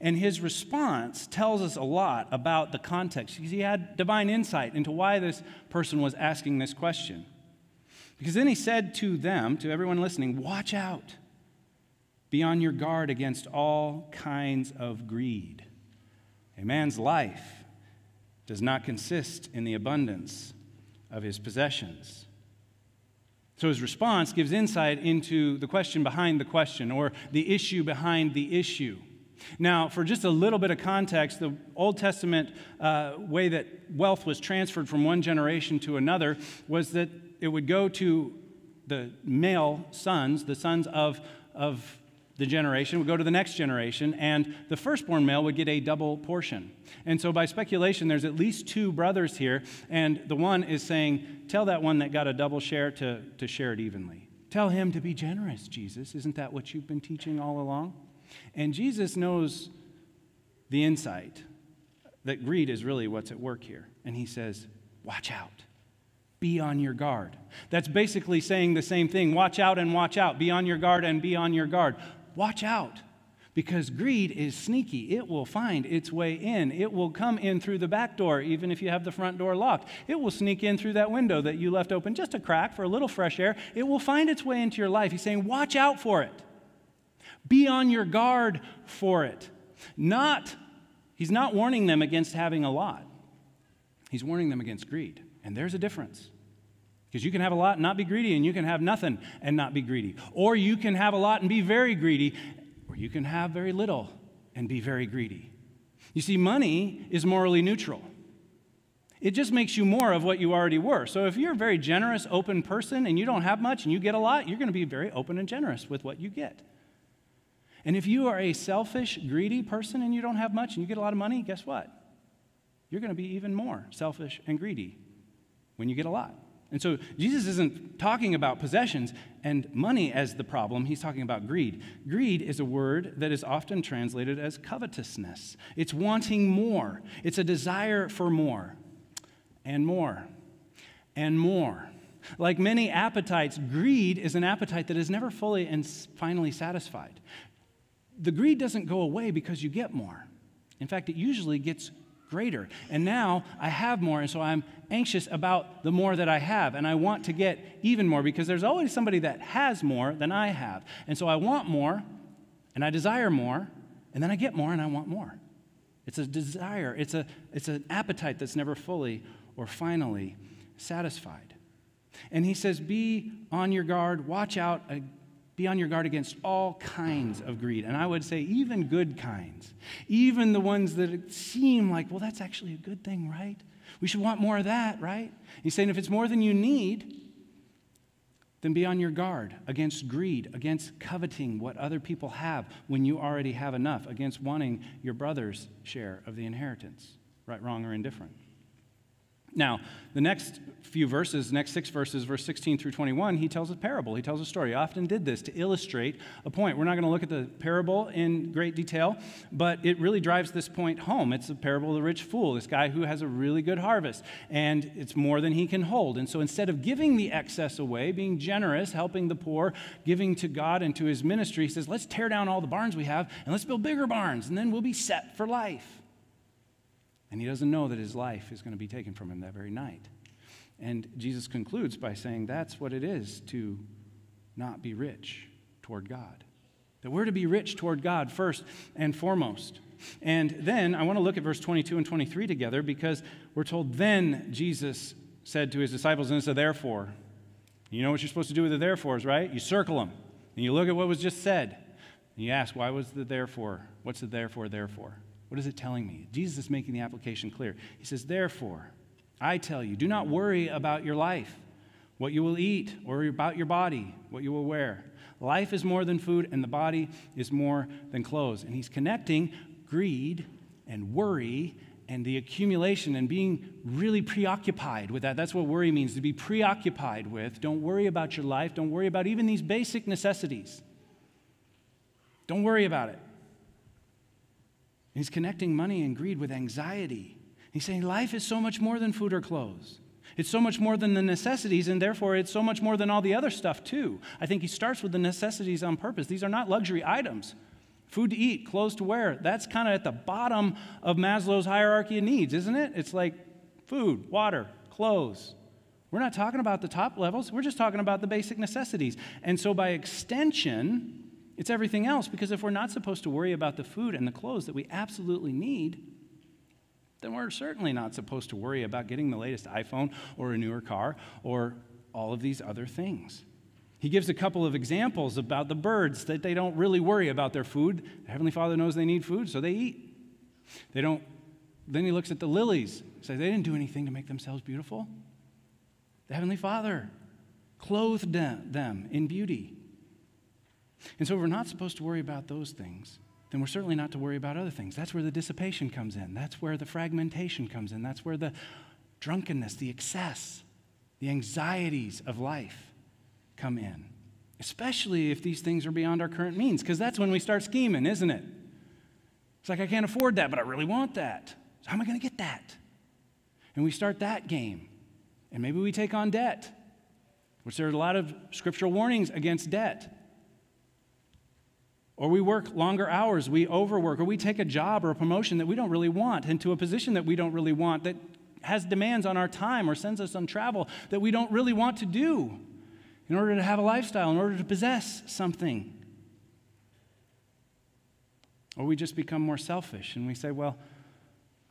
And his response tells us a lot about the context. Because he had divine insight into why this person was asking this question. Because then he said to them, to everyone listening, Watch out. Be on your guard against all kinds of greed. A man's life does not consist in the abundance of his possessions. So his response gives insight into the question behind the question or the issue behind the issue. Now, for just a little bit of context, the Old Testament uh, way that wealth was transferred from one generation to another was that it would go to the male sons, the sons of, of the generation would go to the next generation, and the firstborn male would get a double portion. And so, by speculation, there's at least two brothers here, and the one is saying, Tell that one that got a double share to, to share it evenly. Tell him to be generous, Jesus. Isn't that what you've been teaching all along? And Jesus knows the insight that greed is really what's at work here. And he says, Watch out. Be on your guard. That's basically saying the same thing. Watch out and watch out. Be on your guard and be on your guard watch out because greed is sneaky. It will find its way in. It will come in through the back door, even if you have the front door locked. It will sneak in through that window that you left open just a crack for a little fresh air. It will find its way into your life. He's saying, watch out for it. Be on your guard for it. Not, he's not warning them against having a lot, he's warning them against greed. And there's a difference. Because you can have a lot and not be greedy, and you can have nothing and not be greedy. Or you can have a lot and be very greedy, or you can have very little and be very greedy. You see, money is morally neutral. It just makes you more of what you already were. So if you're a very generous, open person and you don't have much and you get a lot, you're going to be very open and generous with what you get. And if you are a selfish, greedy person and you don't have much and you get a lot of money, guess what? You're going to be even more selfish and greedy when you get a lot. And so Jesus isn't talking about possessions and money as the problem, he's talking about greed. Greed is a word that is often translated as covetousness. It's wanting more, it's a desire for more and more and more. Like many appetites, greed is an appetite that is never fully and finally satisfied. The greed doesn't go away because you get more. In fact, it usually gets greater. And now I have more, and so I'm anxious about the more that I have, and I want to get even more because there's always somebody that has more than I have. And so I want more, and I desire more, and then I get more, and I want more. It's a desire, it's, a, it's an appetite that's never fully or finally satisfied. And he says, Be on your guard, watch out be on your guard against all kinds of greed. And I would say, even good kinds, even the ones that seem like, well, that's actually a good thing, right? We should want more of that, right? He's saying, if it's more than you need, then be on your guard against greed, against coveting what other people have when you already have enough, against wanting your brother's share of the inheritance, right, wrong, or indifferent. Now, the next few verses, next six verses, verse 16 through 21, he tells a parable. He tells a story. He often did this to illustrate a point. We're not going to look at the parable in great detail, but it really drives this point home. It's the parable of the rich fool, this guy who has a really good harvest, and it's more than he can hold. And so instead of giving the excess away, being generous, helping the poor, giving to God and to his ministry, he says, let's tear down all the barns we have and let's build bigger barns, and then we'll be set for life. And he doesn't know that his life is going to be taken from him that very night. And Jesus concludes by saying that's what it is to not be rich toward God. That we're to be rich toward God first and foremost. And then I want to look at verse 22 and 23 together because we're told then Jesus said to his disciples, and it's a therefore. You know what you're supposed to do with the therefores, right? You circle them and you look at what was just said. And you ask, why was the therefore? What's the therefore, therefore? What is it telling me? Jesus is making the application clear. He says, Therefore, I tell you, do not worry about your life, what you will eat, or about your body, what you will wear. Life is more than food, and the body is more than clothes. And he's connecting greed and worry and the accumulation and being really preoccupied with that. That's what worry means to be preoccupied with. Don't worry about your life. Don't worry about even these basic necessities. Don't worry about it. He's connecting money and greed with anxiety. He's saying life is so much more than food or clothes. It's so much more than the necessities, and therefore it's so much more than all the other stuff, too. I think he starts with the necessities on purpose. These are not luxury items. Food to eat, clothes to wear, that's kind of at the bottom of Maslow's hierarchy of needs, isn't it? It's like food, water, clothes, We're not talking about the top levels, we're just talking about the basic necessities. And so, by extension, it's everything else because if we're not supposed to worry about the food and the clothes that we absolutely need, then we're certainly not supposed to worry about getting the latest iPhone or a newer car or all of these other things. He gives a couple of examples about the birds that they don't really worry about their food. The Heavenly Father knows they need food, so they eat. They don't. Then he looks at the lilies. Says they didn't do anything to make themselves beautiful. The Heavenly Father clothed them in beauty. And so, if we're not supposed to worry about those things, then we're certainly not to worry about other things. That's where the dissipation comes in. That's where the fragmentation comes in. That's where the drunkenness, the excess, the anxieties of life come in. Especially if these things are beyond our current means, because that's when we start scheming, isn't it? It's like, I can't afford that, but I really want that. So, how am I going to get that? And we start that game. And maybe we take on debt, which there are a lot of scriptural warnings against debt. Or we work longer hours, we overwork, or we take a job or a promotion that we don't really want into a position that we don't really want that has demands on our time or sends us on travel that we don't really want to do in order to have a lifestyle, in order to possess something. Or we just become more selfish and we say, well,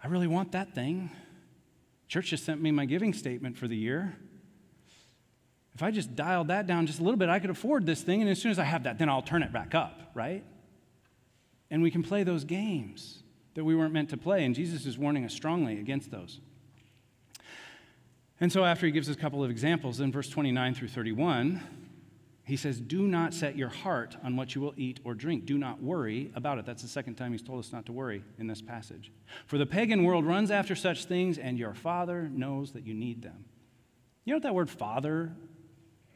I really want that thing. Church just sent me my giving statement for the year. If I just dialed that down just a little bit, I could afford this thing, and as soon as I have that, then I'll turn it back up, right? And we can play those games that we weren't meant to play, and Jesus is warning us strongly against those. And so, after he gives us a couple of examples in verse 29 through 31, he says, Do not set your heart on what you will eat or drink. Do not worry about it. That's the second time he's told us not to worry in this passage. For the pagan world runs after such things, and your Father knows that you need them. You know what that word Father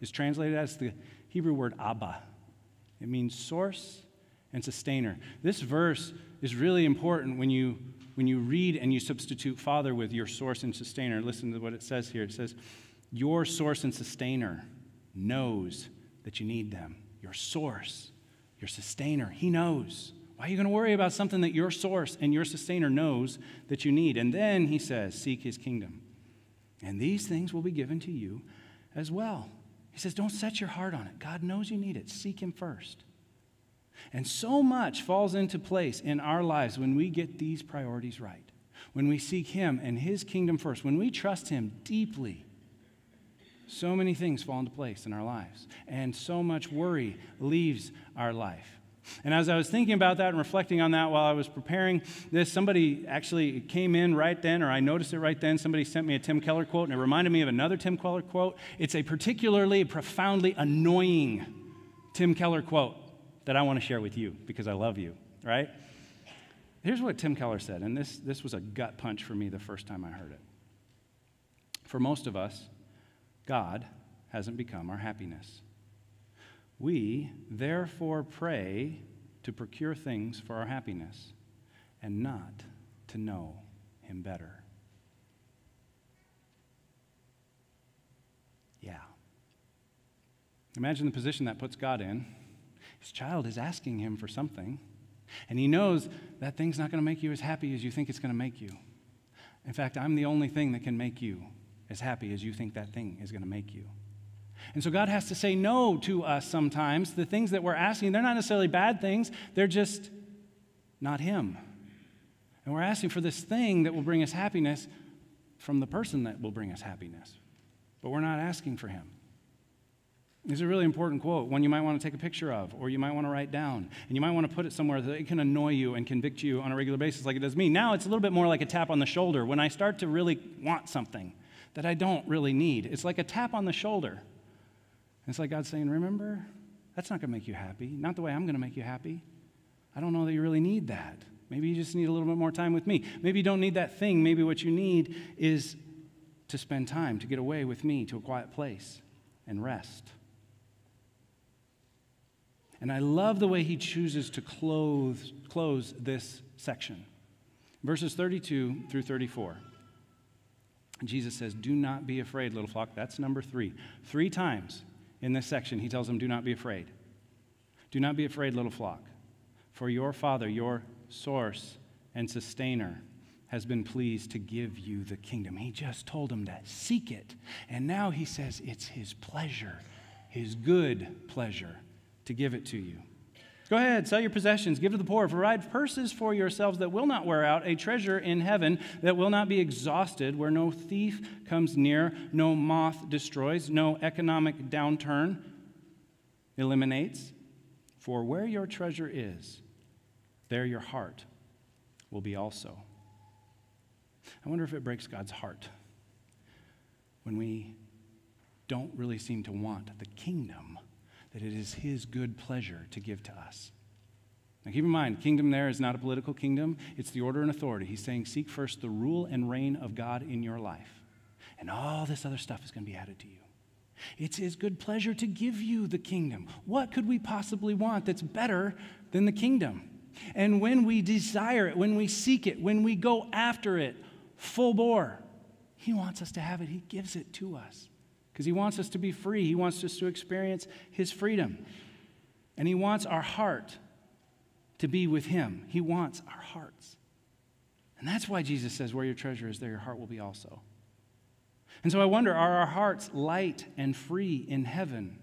is translated as the Hebrew word Abba. It means source and sustainer. This verse is really important when you, when you read and you substitute Father with your source and sustainer. Listen to what it says here. It says, Your source and sustainer knows that you need them. Your source, your sustainer, he knows. Why are you going to worry about something that your source and your sustainer knows that you need? And then he says, Seek his kingdom. And these things will be given to you as well. He says, Don't set your heart on it. God knows you need it. Seek Him first. And so much falls into place in our lives when we get these priorities right. When we seek Him and His kingdom first, when we trust Him deeply, so many things fall into place in our lives. And so much worry leaves our life. And as I was thinking about that and reflecting on that while I was preparing this, somebody actually came in right then, or I noticed it right then. Somebody sent me a Tim Keller quote, and it reminded me of another Tim Keller quote. It's a particularly profoundly annoying Tim Keller quote that I want to share with you because I love you, right? Here's what Tim Keller said, and this, this was a gut punch for me the first time I heard it. For most of us, God hasn't become our happiness. We therefore pray to procure things for our happiness and not to know Him better. Yeah. Imagine the position that puts God in. His child is asking Him for something, and He knows that thing's not going to make you as happy as you think it's going to make you. In fact, I'm the only thing that can make you as happy as you think that thing is going to make you. And so God has to say no to us sometimes. The things that we're asking, they're not necessarily bad things, they're just not Him. And we're asking for this thing that will bring us happiness from the person that will bring us happiness. But we're not asking for Him. It's a really important quote, one you might want to take a picture of, or you might want to write down. And you might want to put it somewhere that it can annoy you and convict you on a regular basis, like it does me. Now it's a little bit more like a tap on the shoulder. When I start to really want something that I don't really need, it's like a tap on the shoulder. It's like God saying, Remember, that's not going to make you happy. Not the way I'm going to make you happy. I don't know that you really need that. Maybe you just need a little bit more time with me. Maybe you don't need that thing. Maybe what you need is to spend time, to get away with me to a quiet place and rest. And I love the way he chooses to close, close this section. Verses 32 through 34. Jesus says, Do not be afraid, little flock. That's number three. Three times in this section, he tells them, Do not be afraid. Do not be afraid, little flock, for your Father, your source and sustainer, has been pleased to give you the kingdom. He just told them to seek it. And now he says it's his pleasure, his good pleasure to give it to you. Go ahead, sell your possessions, give to the poor, provide purses for yourselves that will not wear out, a treasure in heaven that will not be exhausted, where no thief comes near, no moth destroys, no economic downturn eliminates. For where your treasure is, there your heart will be also. I wonder if it breaks God's heart when we don't really seem to want the kingdom that it is His good pleasure to give to us. Now, keep in mind, kingdom there is not a political kingdom, it's the order and authority. He's saying, seek first the rule and reign of God in your life, and all this other stuff is going to be added to you. It's His good pleasure to give you the kingdom. What could we possibly want that's better than the kingdom? And when we desire it, when we seek it, when we go after it full bore, He wants us to have it. He gives it to us because He wants us to be free. He wants us to experience His freedom. And He wants our heart to be with Him. He wants our hearts. And that's why Jesus says, Where your treasure is, there your heart will be also. And so I wonder are our hearts light and free in heaven?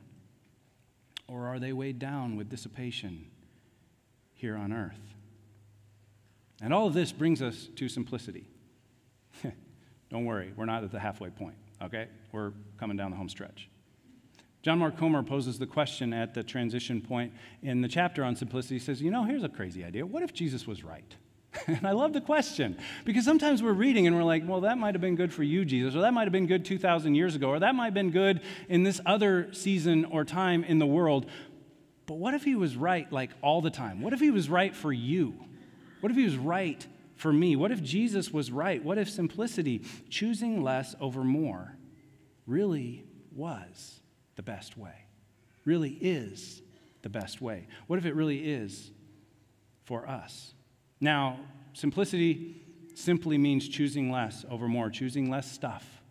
Or are they weighed down with dissipation here on earth? And all of this brings us to simplicity. *laughs* Don't worry, we're not at the halfway point okay? We're coming down the home stretch. John Mark Comer poses the question at the transition point in the chapter on simplicity. He says, You know, here's a crazy idea. What if Jesus was right? *laughs* and I love the question because sometimes we're reading and we're like, well, that might have been good for you, Jesus, or that might have been good 2,000 years ago, or that might have been good in this other season or time in the world. But what if he was right like all the time? What if he was right for you? What if he was right for me? What if Jesus was right? What if simplicity, choosing less over more, really was the best way? Really is the best way? What if it really is for us? Now, simplicity simply means choosing less over more, choosing less stuff,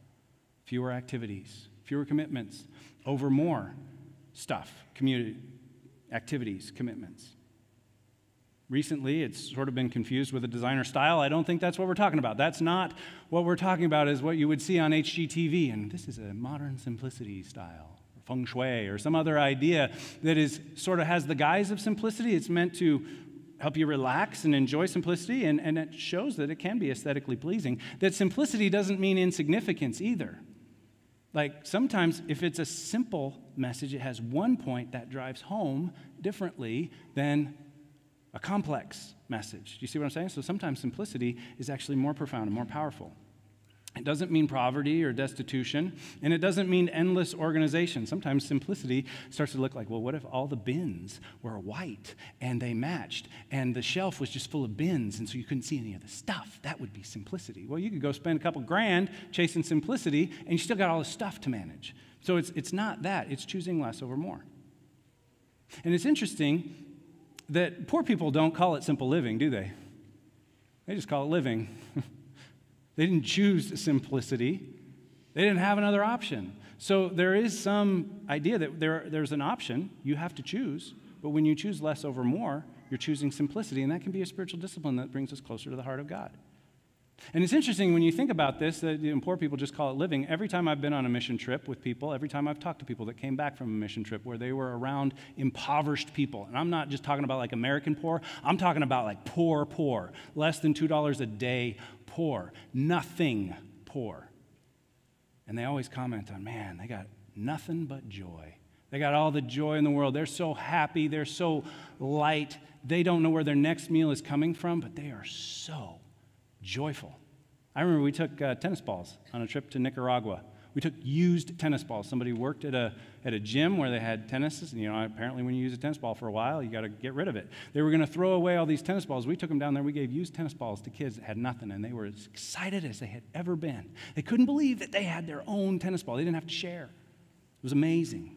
fewer activities, fewer commitments over more stuff, community activities, commitments. Recently, it's sort of been confused with a designer style. I don't think that's what we're talking about. That's not what we're talking about, is what you would see on HGTV. And this is a modern simplicity style, or feng shui, or some other idea that is sort of has the guise of simplicity. It's meant to help you relax and enjoy simplicity, and, and it shows that it can be aesthetically pleasing. That simplicity doesn't mean insignificance either. Like sometimes, if it's a simple message, it has one point that drives home differently than a complex message. Do you see what I'm saying? So sometimes simplicity is actually more profound and more powerful. It doesn't mean poverty or destitution, and it doesn't mean endless organization. Sometimes simplicity starts to look like, well, what if all the bins were white and they matched, and the shelf was just full of bins, and so you couldn't see any of the stuff? That would be simplicity. Well, you could go spend a couple grand chasing simplicity, and you still got all the stuff to manage. So it's, it's not that, it's choosing less over more. And it's interesting that poor people don't call it simple living, do they? They just call it living. *laughs* they didn't choose simplicity, they didn't have another option. So there is some idea that there, there's an option, you have to choose, but when you choose less over more, you're choosing simplicity, and that can be a spiritual discipline that brings us closer to the heart of God. And it's interesting when you think about this that poor people just call it living. Every time I've been on a mission trip with people, every time I've talked to people that came back from a mission trip where they were around impoverished people, and I'm not just talking about like American poor, I'm talking about like poor, poor, less than $2 a day poor, nothing poor. And they always comment on, man, they got nothing but joy. They got all the joy in the world. They're so happy. They're so light. They don't know where their next meal is coming from, but they are so joyful. I remember we took uh, tennis balls on a trip to Nicaragua. We took used tennis balls. Somebody worked at a, at a gym where they had tennis. And, you know, apparently when you use a tennis ball for a while, you got to get rid of it. They were going to throw away all these tennis balls. We took them down there. We gave used tennis balls to kids that had nothing, and they were as excited as they had ever been. They couldn't believe that they had their own tennis ball. They didn't have to share. It was amazing.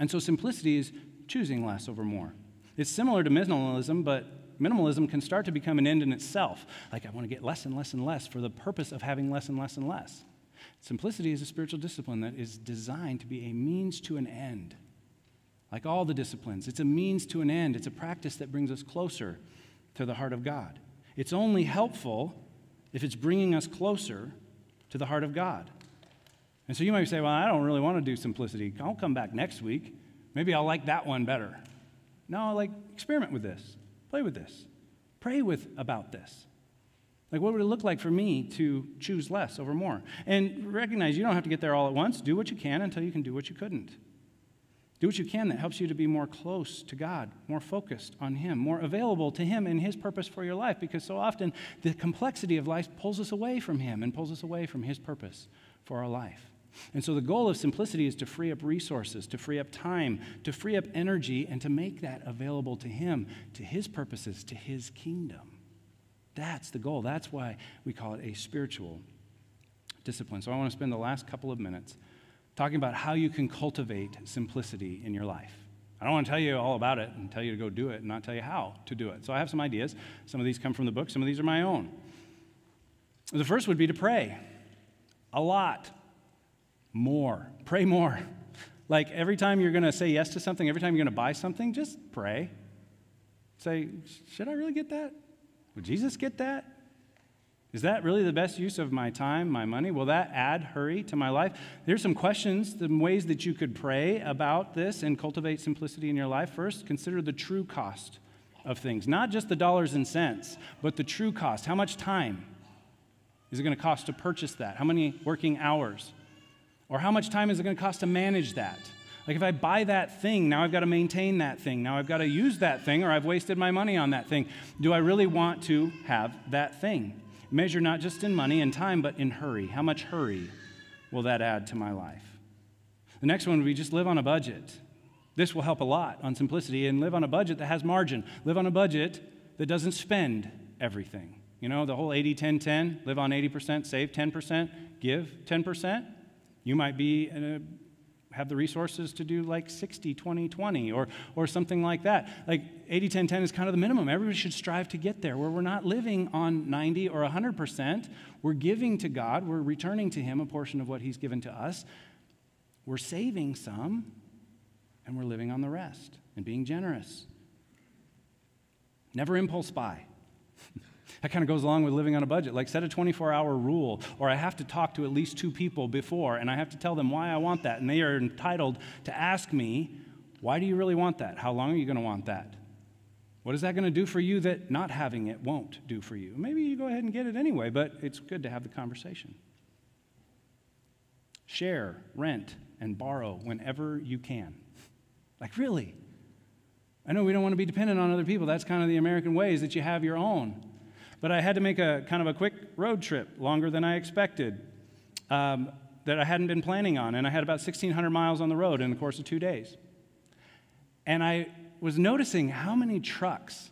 And so simplicity is choosing less over more. It's similar to minimalism, but minimalism can start to become an end in itself. Like, I want to get less and less and less for the purpose of having less and less and less. Simplicity is a spiritual discipline that is designed to be a means to an end. Like all the disciplines, it's a means to an end. It's a practice that brings us closer to the heart of God. It's only helpful if it's bringing us closer to the heart of God. And so you might say, Well, I don't really want to do simplicity. I'll come back next week. Maybe I'll like that one better. No, like experiment with this, play with this, pray with about this. Like, what would it look like for me to choose less over more? And recognize you don't have to get there all at once. Do what you can until you can do what you couldn't. Do what you can that helps you to be more close to God, more focused on Him, more available to Him and His purpose for your life, because so often the complexity of life pulls us away from Him and pulls us away from His purpose for our life. And so the goal of simplicity is to free up resources, to free up time, to free up energy, and to make that available to Him, to His purposes, to His kingdom. That's the goal. That's why we call it a spiritual discipline. So I want to spend the last couple of minutes talking about how you can cultivate simplicity in your life. I don't want to tell you all about it and tell you to go do it and not tell you how to do it. So I have some ideas. Some of these come from the book, some of these are my own. The first would be to pray a lot, more. Pray more. Like every time you're going to say yes to something, every time you're going to buy something, just pray. Say, should I really get that? Would Jesus get that? Is that really the best use of my time, my money? Will that add hurry to my life? There's some questions, some ways that you could pray about this and cultivate simplicity in your life. First, consider the true cost of things, not just the dollars and cents, but the true cost. How much time is it going to cost to purchase that? How many working hours? Or how much time is it going to cost to manage that? Like if I buy that thing, now I've got to maintain that thing. Now I've got to use that thing, or I've wasted my money on that thing. Do I really want to have that thing? Measure not just in money and time, but in hurry. How much hurry will that add to my life? The next one would be just live on a budget. This will help a lot on simplicity and live on a budget that has margin. Live on a budget that doesn't spend everything. You know, the whole 80 10 10, live on 80%, save 10%, give 10%. You might be a have the resources to do like 60, 20, 20 or, or something like that. Like 80, 10, 10 is kind of the minimum. Everybody should strive to get there where we're not living on 90 or 100%. We're giving to God, we're returning to Him a portion of what He's given to us. We're saving some, and we're living on the rest and being generous. Never impulse buy. *laughs* That kind of goes along with living on a budget. Like set a 24 hour rule, or I have to talk to at least two people before, and I have to tell them why I want that. And they are entitled to ask me, why do you really want that? How long are you going to want that? What is that going to do for you that not having it won't do for you? Maybe you go ahead and get it anyway, but it's good to have the conversation. Share, rent, and borrow whenever you can. Like, really? I know we don't want to be dependent on other people. That's kind of the American way, is that you have your own. But I had to make a kind of a quick road trip, longer than I expected, um, that I hadn't been planning on. And I had about 1,600 miles on the road in the course of two days. And I was noticing how many trucks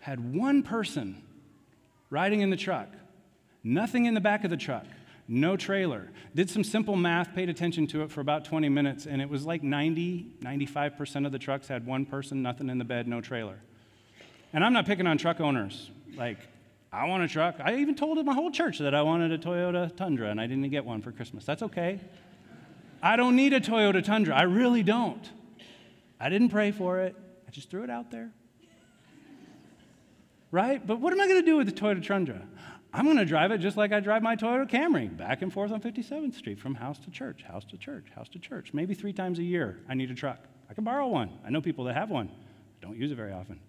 had one person riding in the truck, nothing in the back of the truck, no trailer. Did some simple math, paid attention to it for about 20 minutes, and it was like 90, 95% of the trucks had one person, nothing in the bed, no trailer. And I'm not picking on truck owners. Like, I want a truck. I even told my whole church that I wanted a Toyota Tundra and I didn't get one for Christmas. That's okay. I don't need a Toyota Tundra. I really don't. I didn't pray for it. I just threw it out there. Right? But what am I going to do with the Toyota Tundra? I'm going to drive it just like I drive my Toyota Camry, back and forth on 57th Street from house to church, house to church, house to church. Maybe three times a year I need a truck. I can borrow one. I know people that have one. Don't use it very often.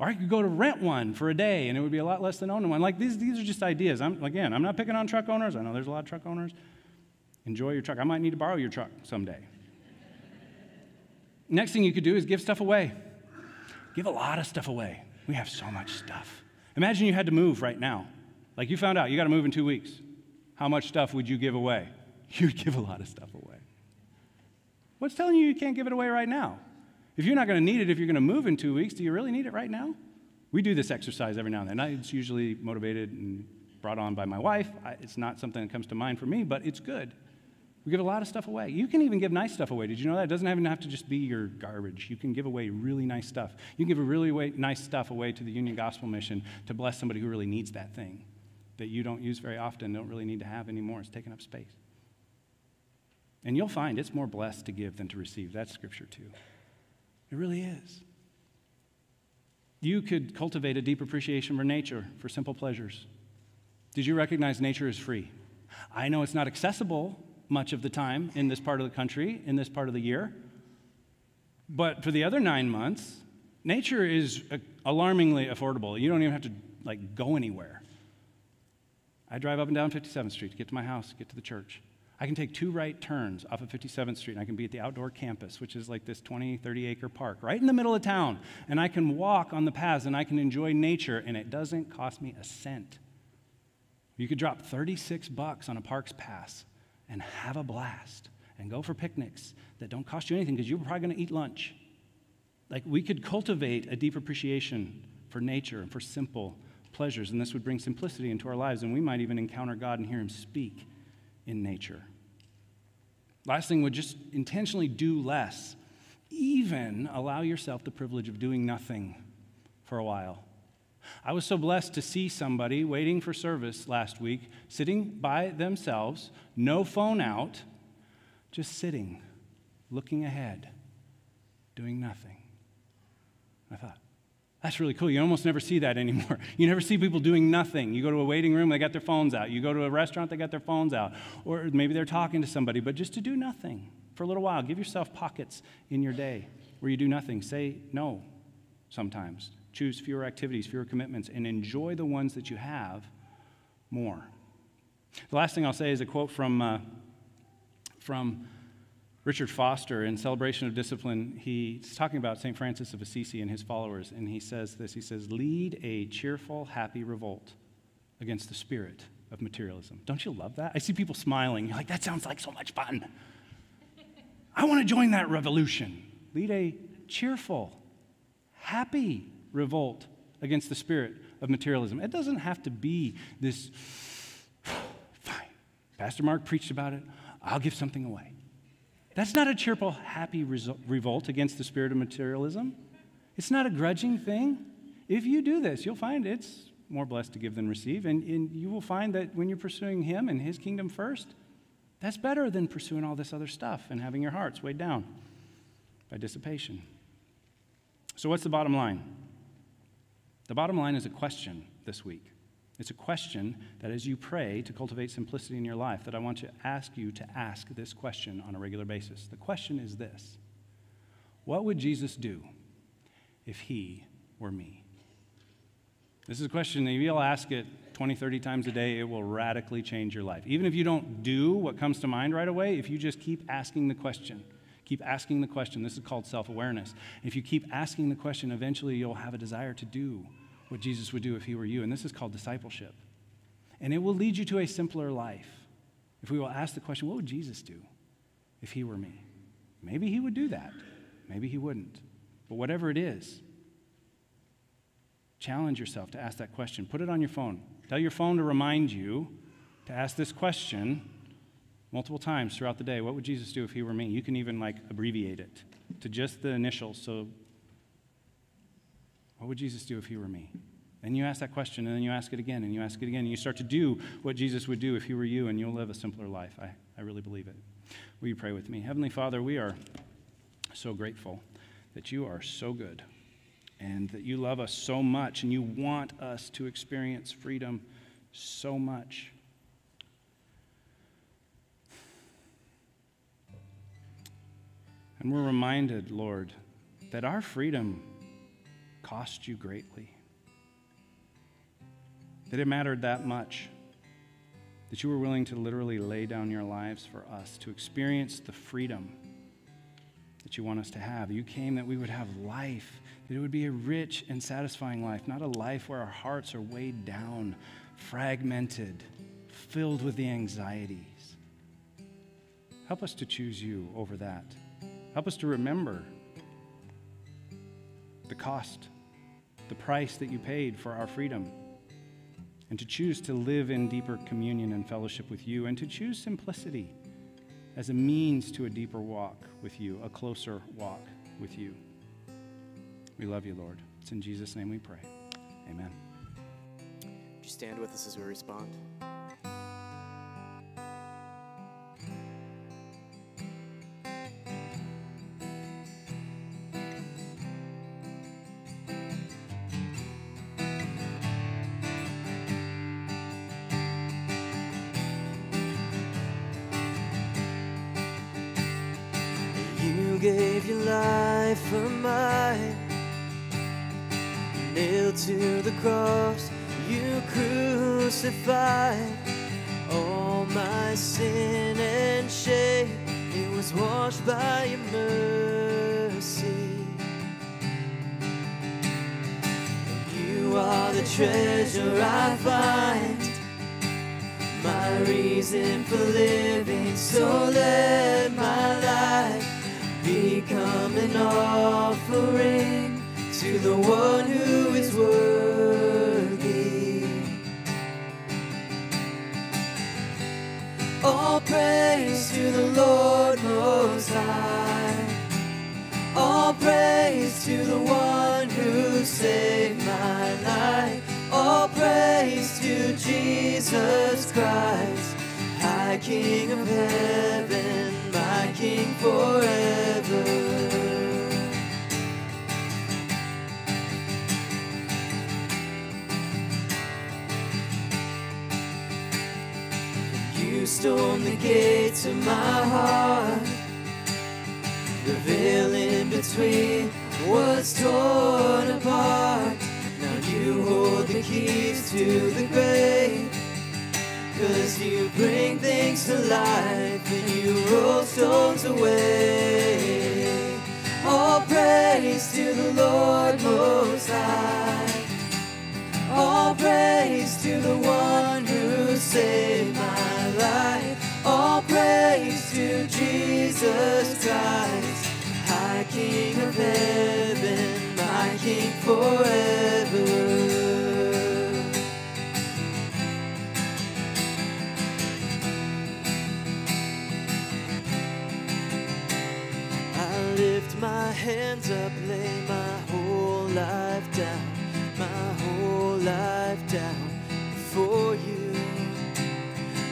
Or I could go to rent one for a day and it would be a lot less than owning one. Like these, these are just ideas. I'm, again, I'm not picking on truck owners. I know there's a lot of truck owners. Enjoy your truck. I might need to borrow your truck someday. Next thing you could do is give stuff away. Give a lot of stuff away. We have so much stuff. Imagine you had to move right now. Like you found out you got to move in two weeks. How much stuff would you give away? *laughs* You'd give a lot of stuff away. What's telling you you can't give it away right now? If you're not going to need it if you're going to move in two weeks, do you really need it right now? We do this exercise every now and then. It's usually motivated and brought on by my wife. It's not something that comes to mind for me, but it's good. We give a lot of stuff away. You can even give nice stuff away. Did you know that? It doesn't even have to just be your garbage. You can give away really nice stuff. You can give a really way, nice stuff away to the Union Gospel Mission to bless somebody who really needs that thing that you don't use very often, don't really need to have anymore. It's taking up space. And you'll find it's more blessed to give than to receive. That's scripture too. It really is. You could cultivate a deep appreciation for nature, for simple pleasures. Did you recognize nature is free? I know it's not accessible much of the time in this part of the country, in this part of the year. But for the other nine months, nature is alarmingly affordable. You don't even have to like go anywhere. I drive up and down 57th Street to get to my house, get to the church. I can take two right turns off of 57th Street and I can be at the outdoor campus, which is like this 20, 30 acre park right in the middle of town. And I can walk on the paths and I can enjoy nature and it doesn't cost me a cent. You could drop 36 bucks on a parks pass and have a blast and go for picnics that don't cost you anything because you're probably going to eat lunch. Like we could cultivate a deep appreciation for nature and for simple pleasures, and this would bring simplicity into our lives, and we might even encounter God and hear Him speak in nature. Last thing would just intentionally do less. Even allow yourself the privilege of doing nothing for a while. I was so blessed to see somebody waiting for service last week, sitting by themselves, no phone out, just sitting, looking ahead, doing nothing. I thought, that's really cool. You almost never see that anymore. *laughs* You never see people doing nothing. You go to a waiting room, they got their phones out. You go to a restaurant, they got their phones out. Or maybe they're talking to somebody, but just to do nothing for a little while. Give yourself pockets in your day where you do nothing. Say no sometimes. Choose fewer activities, fewer commitments, and enjoy the ones that you have more. The last thing I'll say is a quote from, uh, from Richard Foster, in Celebration of Discipline, he's talking about St. Francis of Assisi and his followers, and he says this He says, Lead a cheerful, happy revolt against the spirit of materialism. Don't you love that? I see people smiling. You're like, that sounds like so much fun. I want to join that revolution. Lead a cheerful, happy revolt against the spirit of materialism. It doesn't have to be this, *sighs* fine, Pastor Mark preached about it, I'll give something away. That's not a cheerful, happy revolt against the spirit of materialism. It's not a grudging thing. If you do this, you'll find it's more blessed to give than receive. And, and you will find that when you're pursuing Him and His kingdom first, that's better than pursuing all this other stuff and having your hearts weighed down by dissipation. So, what's the bottom line? The bottom line is a question this week. It's a question that as you pray to cultivate simplicity in your life, that I want to ask you to ask this question on a regular basis. The question is this What would Jesus do if he were me? This is a question that if you'll ask it 20, 30 times a day, it will radically change your life. Even if you don't do what comes to mind right away, if you just keep asking the question, keep asking the question, this is called self awareness. If you keep asking the question, eventually you'll have a desire to do what Jesus would do if he were you. And this is called discipleship. And it will lead you to a simpler life. If we will ask the question, what would Jesus do if he were me? Maybe he would do that. Maybe he wouldn't. But whatever it is, challenge yourself to ask that question. Put it on your phone. Tell your phone to remind you to ask this question multiple times throughout the day. What would Jesus do if he were me? You can even like abbreviate it to just the initials so what would Jesus do if he were me? And you ask that question, and then you ask it again, and you ask it again, and you start to do what Jesus would do if he were you, and you'll live a simpler life. I, I really believe it. Will you pray with me? Heavenly Father, we are so grateful that you are so good and that you love us so much, and you want us to experience freedom so much. And we're reminded, Lord, that our freedom cost you greatly. That it mattered that much. That you were willing to literally lay down your lives for us, to experience the freedom that you want us to have. You came that we would have life, that it would be a rich and satisfying life, not a life where our hearts are weighed down, fragmented, filled with the anxieties. Help us to choose you over that. Help us to remember the cost the price that you paid for our freedom, and to choose to live in deeper communion and fellowship with you, and to choose simplicity as a means to a deeper walk with you, a closer walk with you. We love you, Lord. It's in Jesus' name we pray. Amen. Would you stand with us as we respond? Reason for living. So let my life become an offering to the one who is worthy. King of heaven, my King forever. You stormed the gates of my heart. The veil in between was torn apart. Now you hold the keys to the grave. Cause you bring things to life and you roll stones away. All praise to the Lord Most High. All praise to the one who saved my life. All praise to Jesus Christ, High King of heaven, my King forever. My hands up, lay my whole life down, my whole life down before you.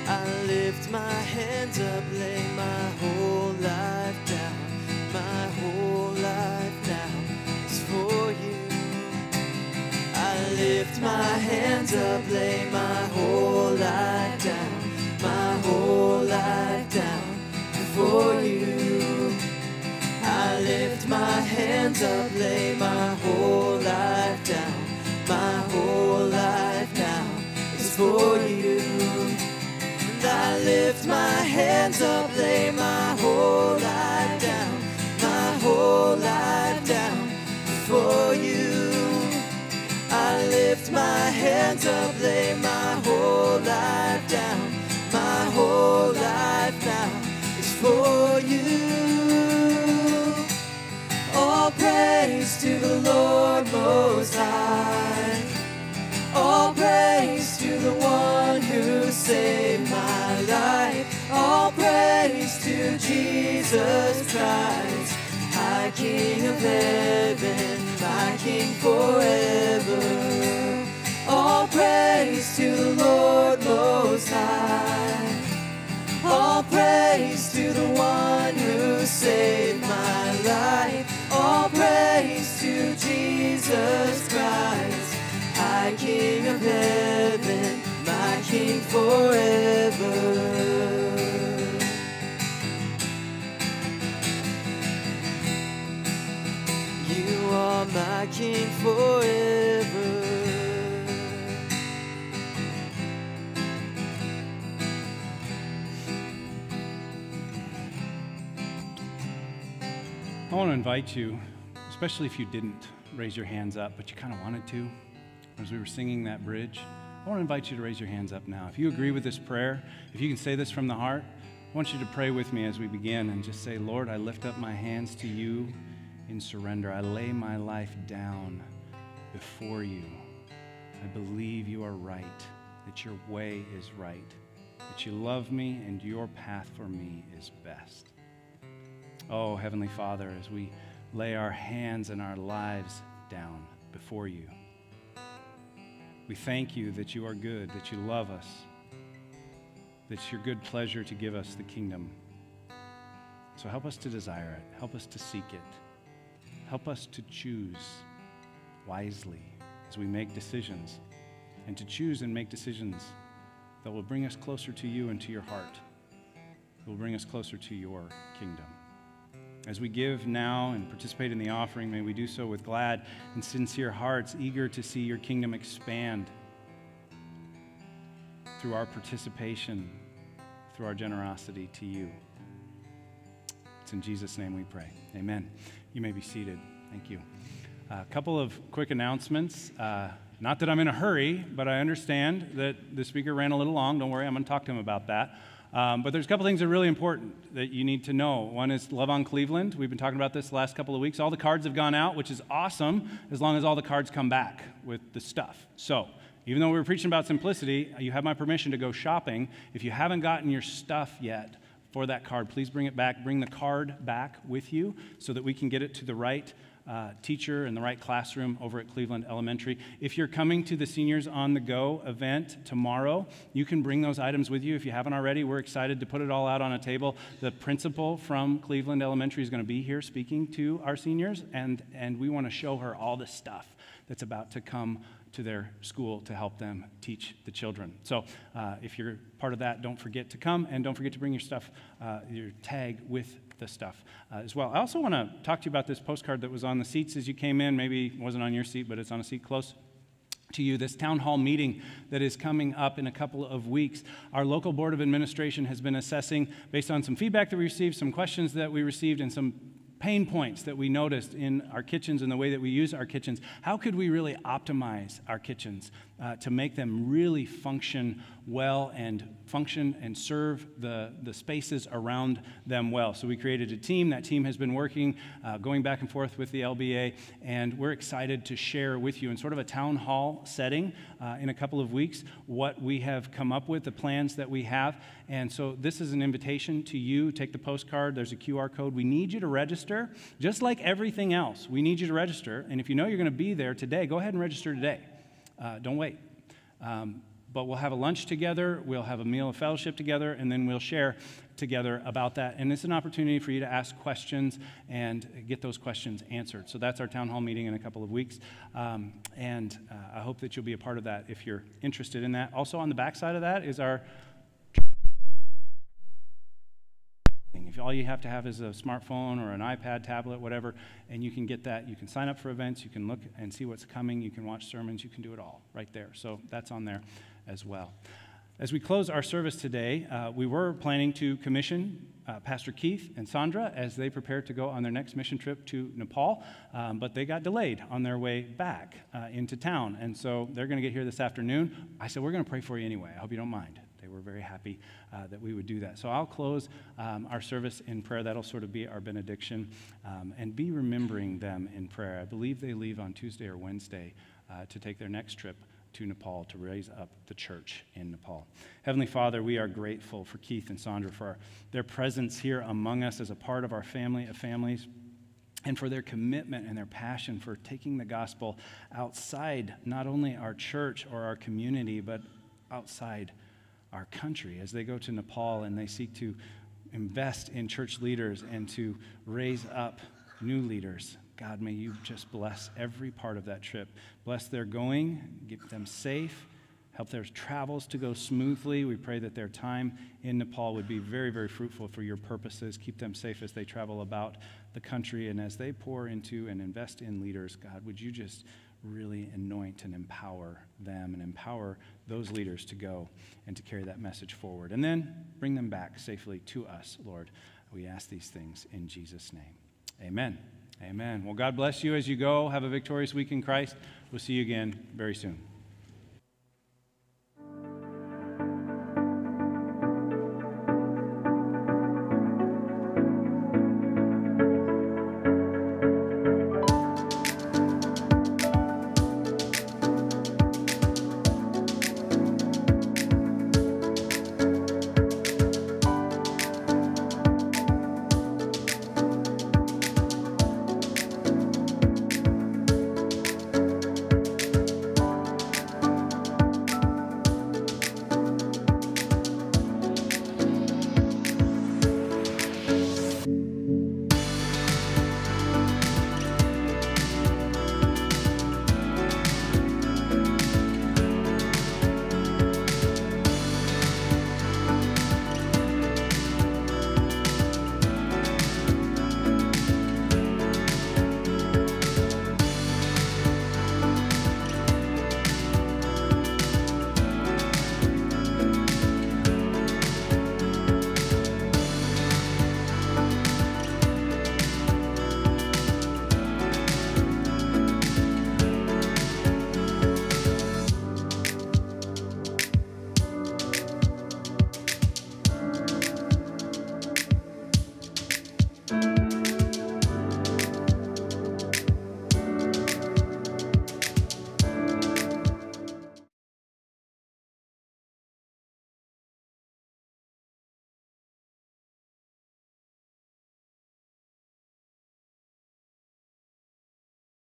I lift my hands up, lay my whole life down, my whole life now is for you. I lift my hands up, lay my whole life down, my whole life down before you. Lift my hands up, lay my whole life down. My whole life now is for you. And I lift my hands up, lay my whole life down. My whole life down for you. I lift my hands up, lay my whole life Lord Most High. All praise to the one who saved my life. All praise to Jesus Christ, High King of heaven, my King forever. All praise to the Lord Most High. All praise to the one who saved Jesus Christ, High King of heaven, my King forever. You are my King forever. I want to invite you, especially if you didn't raise your hands up, but you kind of wanted to, as we were singing that bridge. I want to invite you to raise your hands up now. If you agree with this prayer, if you can say this from the heart, I want you to pray with me as we begin and just say, Lord, I lift up my hands to you in surrender. I lay my life down before you. I believe you are right, that your way is right, that you love me and your path for me is best. Oh, Heavenly Father, as we lay our hands and our lives down before you, we thank you that you are good, that you love us, that it's your good pleasure to give us the kingdom. So help us to desire it, help us to seek it, help us to choose wisely as we make decisions, and to choose and make decisions that will bring us closer to you and to your heart, that will bring us closer to your kingdom. As we give now and participate in the offering, may we do so with glad and sincere hearts, eager to see your kingdom expand through our participation, through our generosity to you. It's in Jesus' name we pray. Amen. You may be seated. Thank you. A couple of quick announcements. Uh, not that I'm in a hurry, but I understand that the speaker ran a little long. Don't worry, I'm going to talk to him about that. Um, but there's a couple things that are really important that you need to know. One is Love on Cleveland. We've been talking about this the last couple of weeks. All the cards have gone out, which is awesome, as long as all the cards come back with the stuff. So, even though we were preaching about simplicity, you have my permission to go shopping. If you haven't gotten your stuff yet for that card, please bring it back. Bring the card back with you so that we can get it to the right uh, teacher in the right classroom over at Cleveland Elementary. If you're coming to the Seniors on the Go event tomorrow, you can bring those items with you if you haven't already. We're excited to put it all out on a table. The principal from Cleveland Elementary is going to be here speaking to our seniors, and, and we want to show her all the stuff that's about to come to their school to help them teach the children. So uh, if you're part of that, don't forget to come and don't forget to bring your stuff, uh, your tag with the stuff uh, as well. I also want to talk to you about this postcard that was on the seats as you came in. Maybe wasn't on your seat, but it's on a seat close to you this town hall meeting that is coming up in a couple of weeks. Our local board of administration has been assessing, based on some feedback that we received, some questions that we received, and some pain points that we noticed in our kitchens and the way that we use our kitchens. How could we really optimize our kitchens uh, to make them really function well and function and serve the, the spaces around them well. So we created a team. That team has been working, uh, going back and forth with the LBA, and we're excited to share with you in sort of a town hall setting uh, in a couple of weeks what we have come up with, the plans that we have. And so this is an invitation to you. Take the postcard, there's a QR code. We need you to register, just like everything else. We need you to register. And if you know you're going to be there today, go ahead and register today. Uh, don't wait. Um, but we'll have a lunch together, we'll have a meal of fellowship together, and then we'll share together about that. And it's an opportunity for you to ask questions and get those questions answered. So that's our town hall meeting in a couple of weeks. Um, and uh, I hope that you'll be a part of that if you're interested in that. Also, on the backside of that is our If all you have to have is a smartphone or an iPad, tablet, whatever, and you can get that, you can sign up for events, you can look and see what's coming, you can watch sermons, you can do it all right there. So that's on there as well. As we close our service today, uh, we were planning to commission uh, Pastor Keith and Sandra as they prepare to go on their next mission trip to Nepal, um, but they got delayed on their way back uh, into town. And so they're going to get here this afternoon. I said, We're going to pray for you anyway. I hope you don't mind. They were very happy uh, that we would do that. So I'll close um, our service in prayer. That'll sort of be our benediction. Um, and be remembering them in prayer. I believe they leave on Tuesday or Wednesday uh, to take their next trip to Nepal to raise up the church in Nepal. Heavenly Father, we are grateful for Keith and Sandra for their presence here among us as a part of our family of families and for their commitment and their passion for taking the gospel outside not only our church or our community, but outside our country as they go to Nepal and they seek to invest in church leaders and to raise up new leaders. God, may you just bless every part of that trip. Bless their going, keep them safe, help their travels to go smoothly. We pray that their time in Nepal would be very, very fruitful for your purposes. Keep them safe as they travel about the country and as they pour into and invest in leaders. God, would you just really anoint and empower them and empower those leaders to go and to carry that message forward. And then bring them back safely to us, Lord. We ask these things in Jesus' name. Amen. Amen. Well, God bless you as you go. Have a victorious week in Christ. We'll see you again very soon.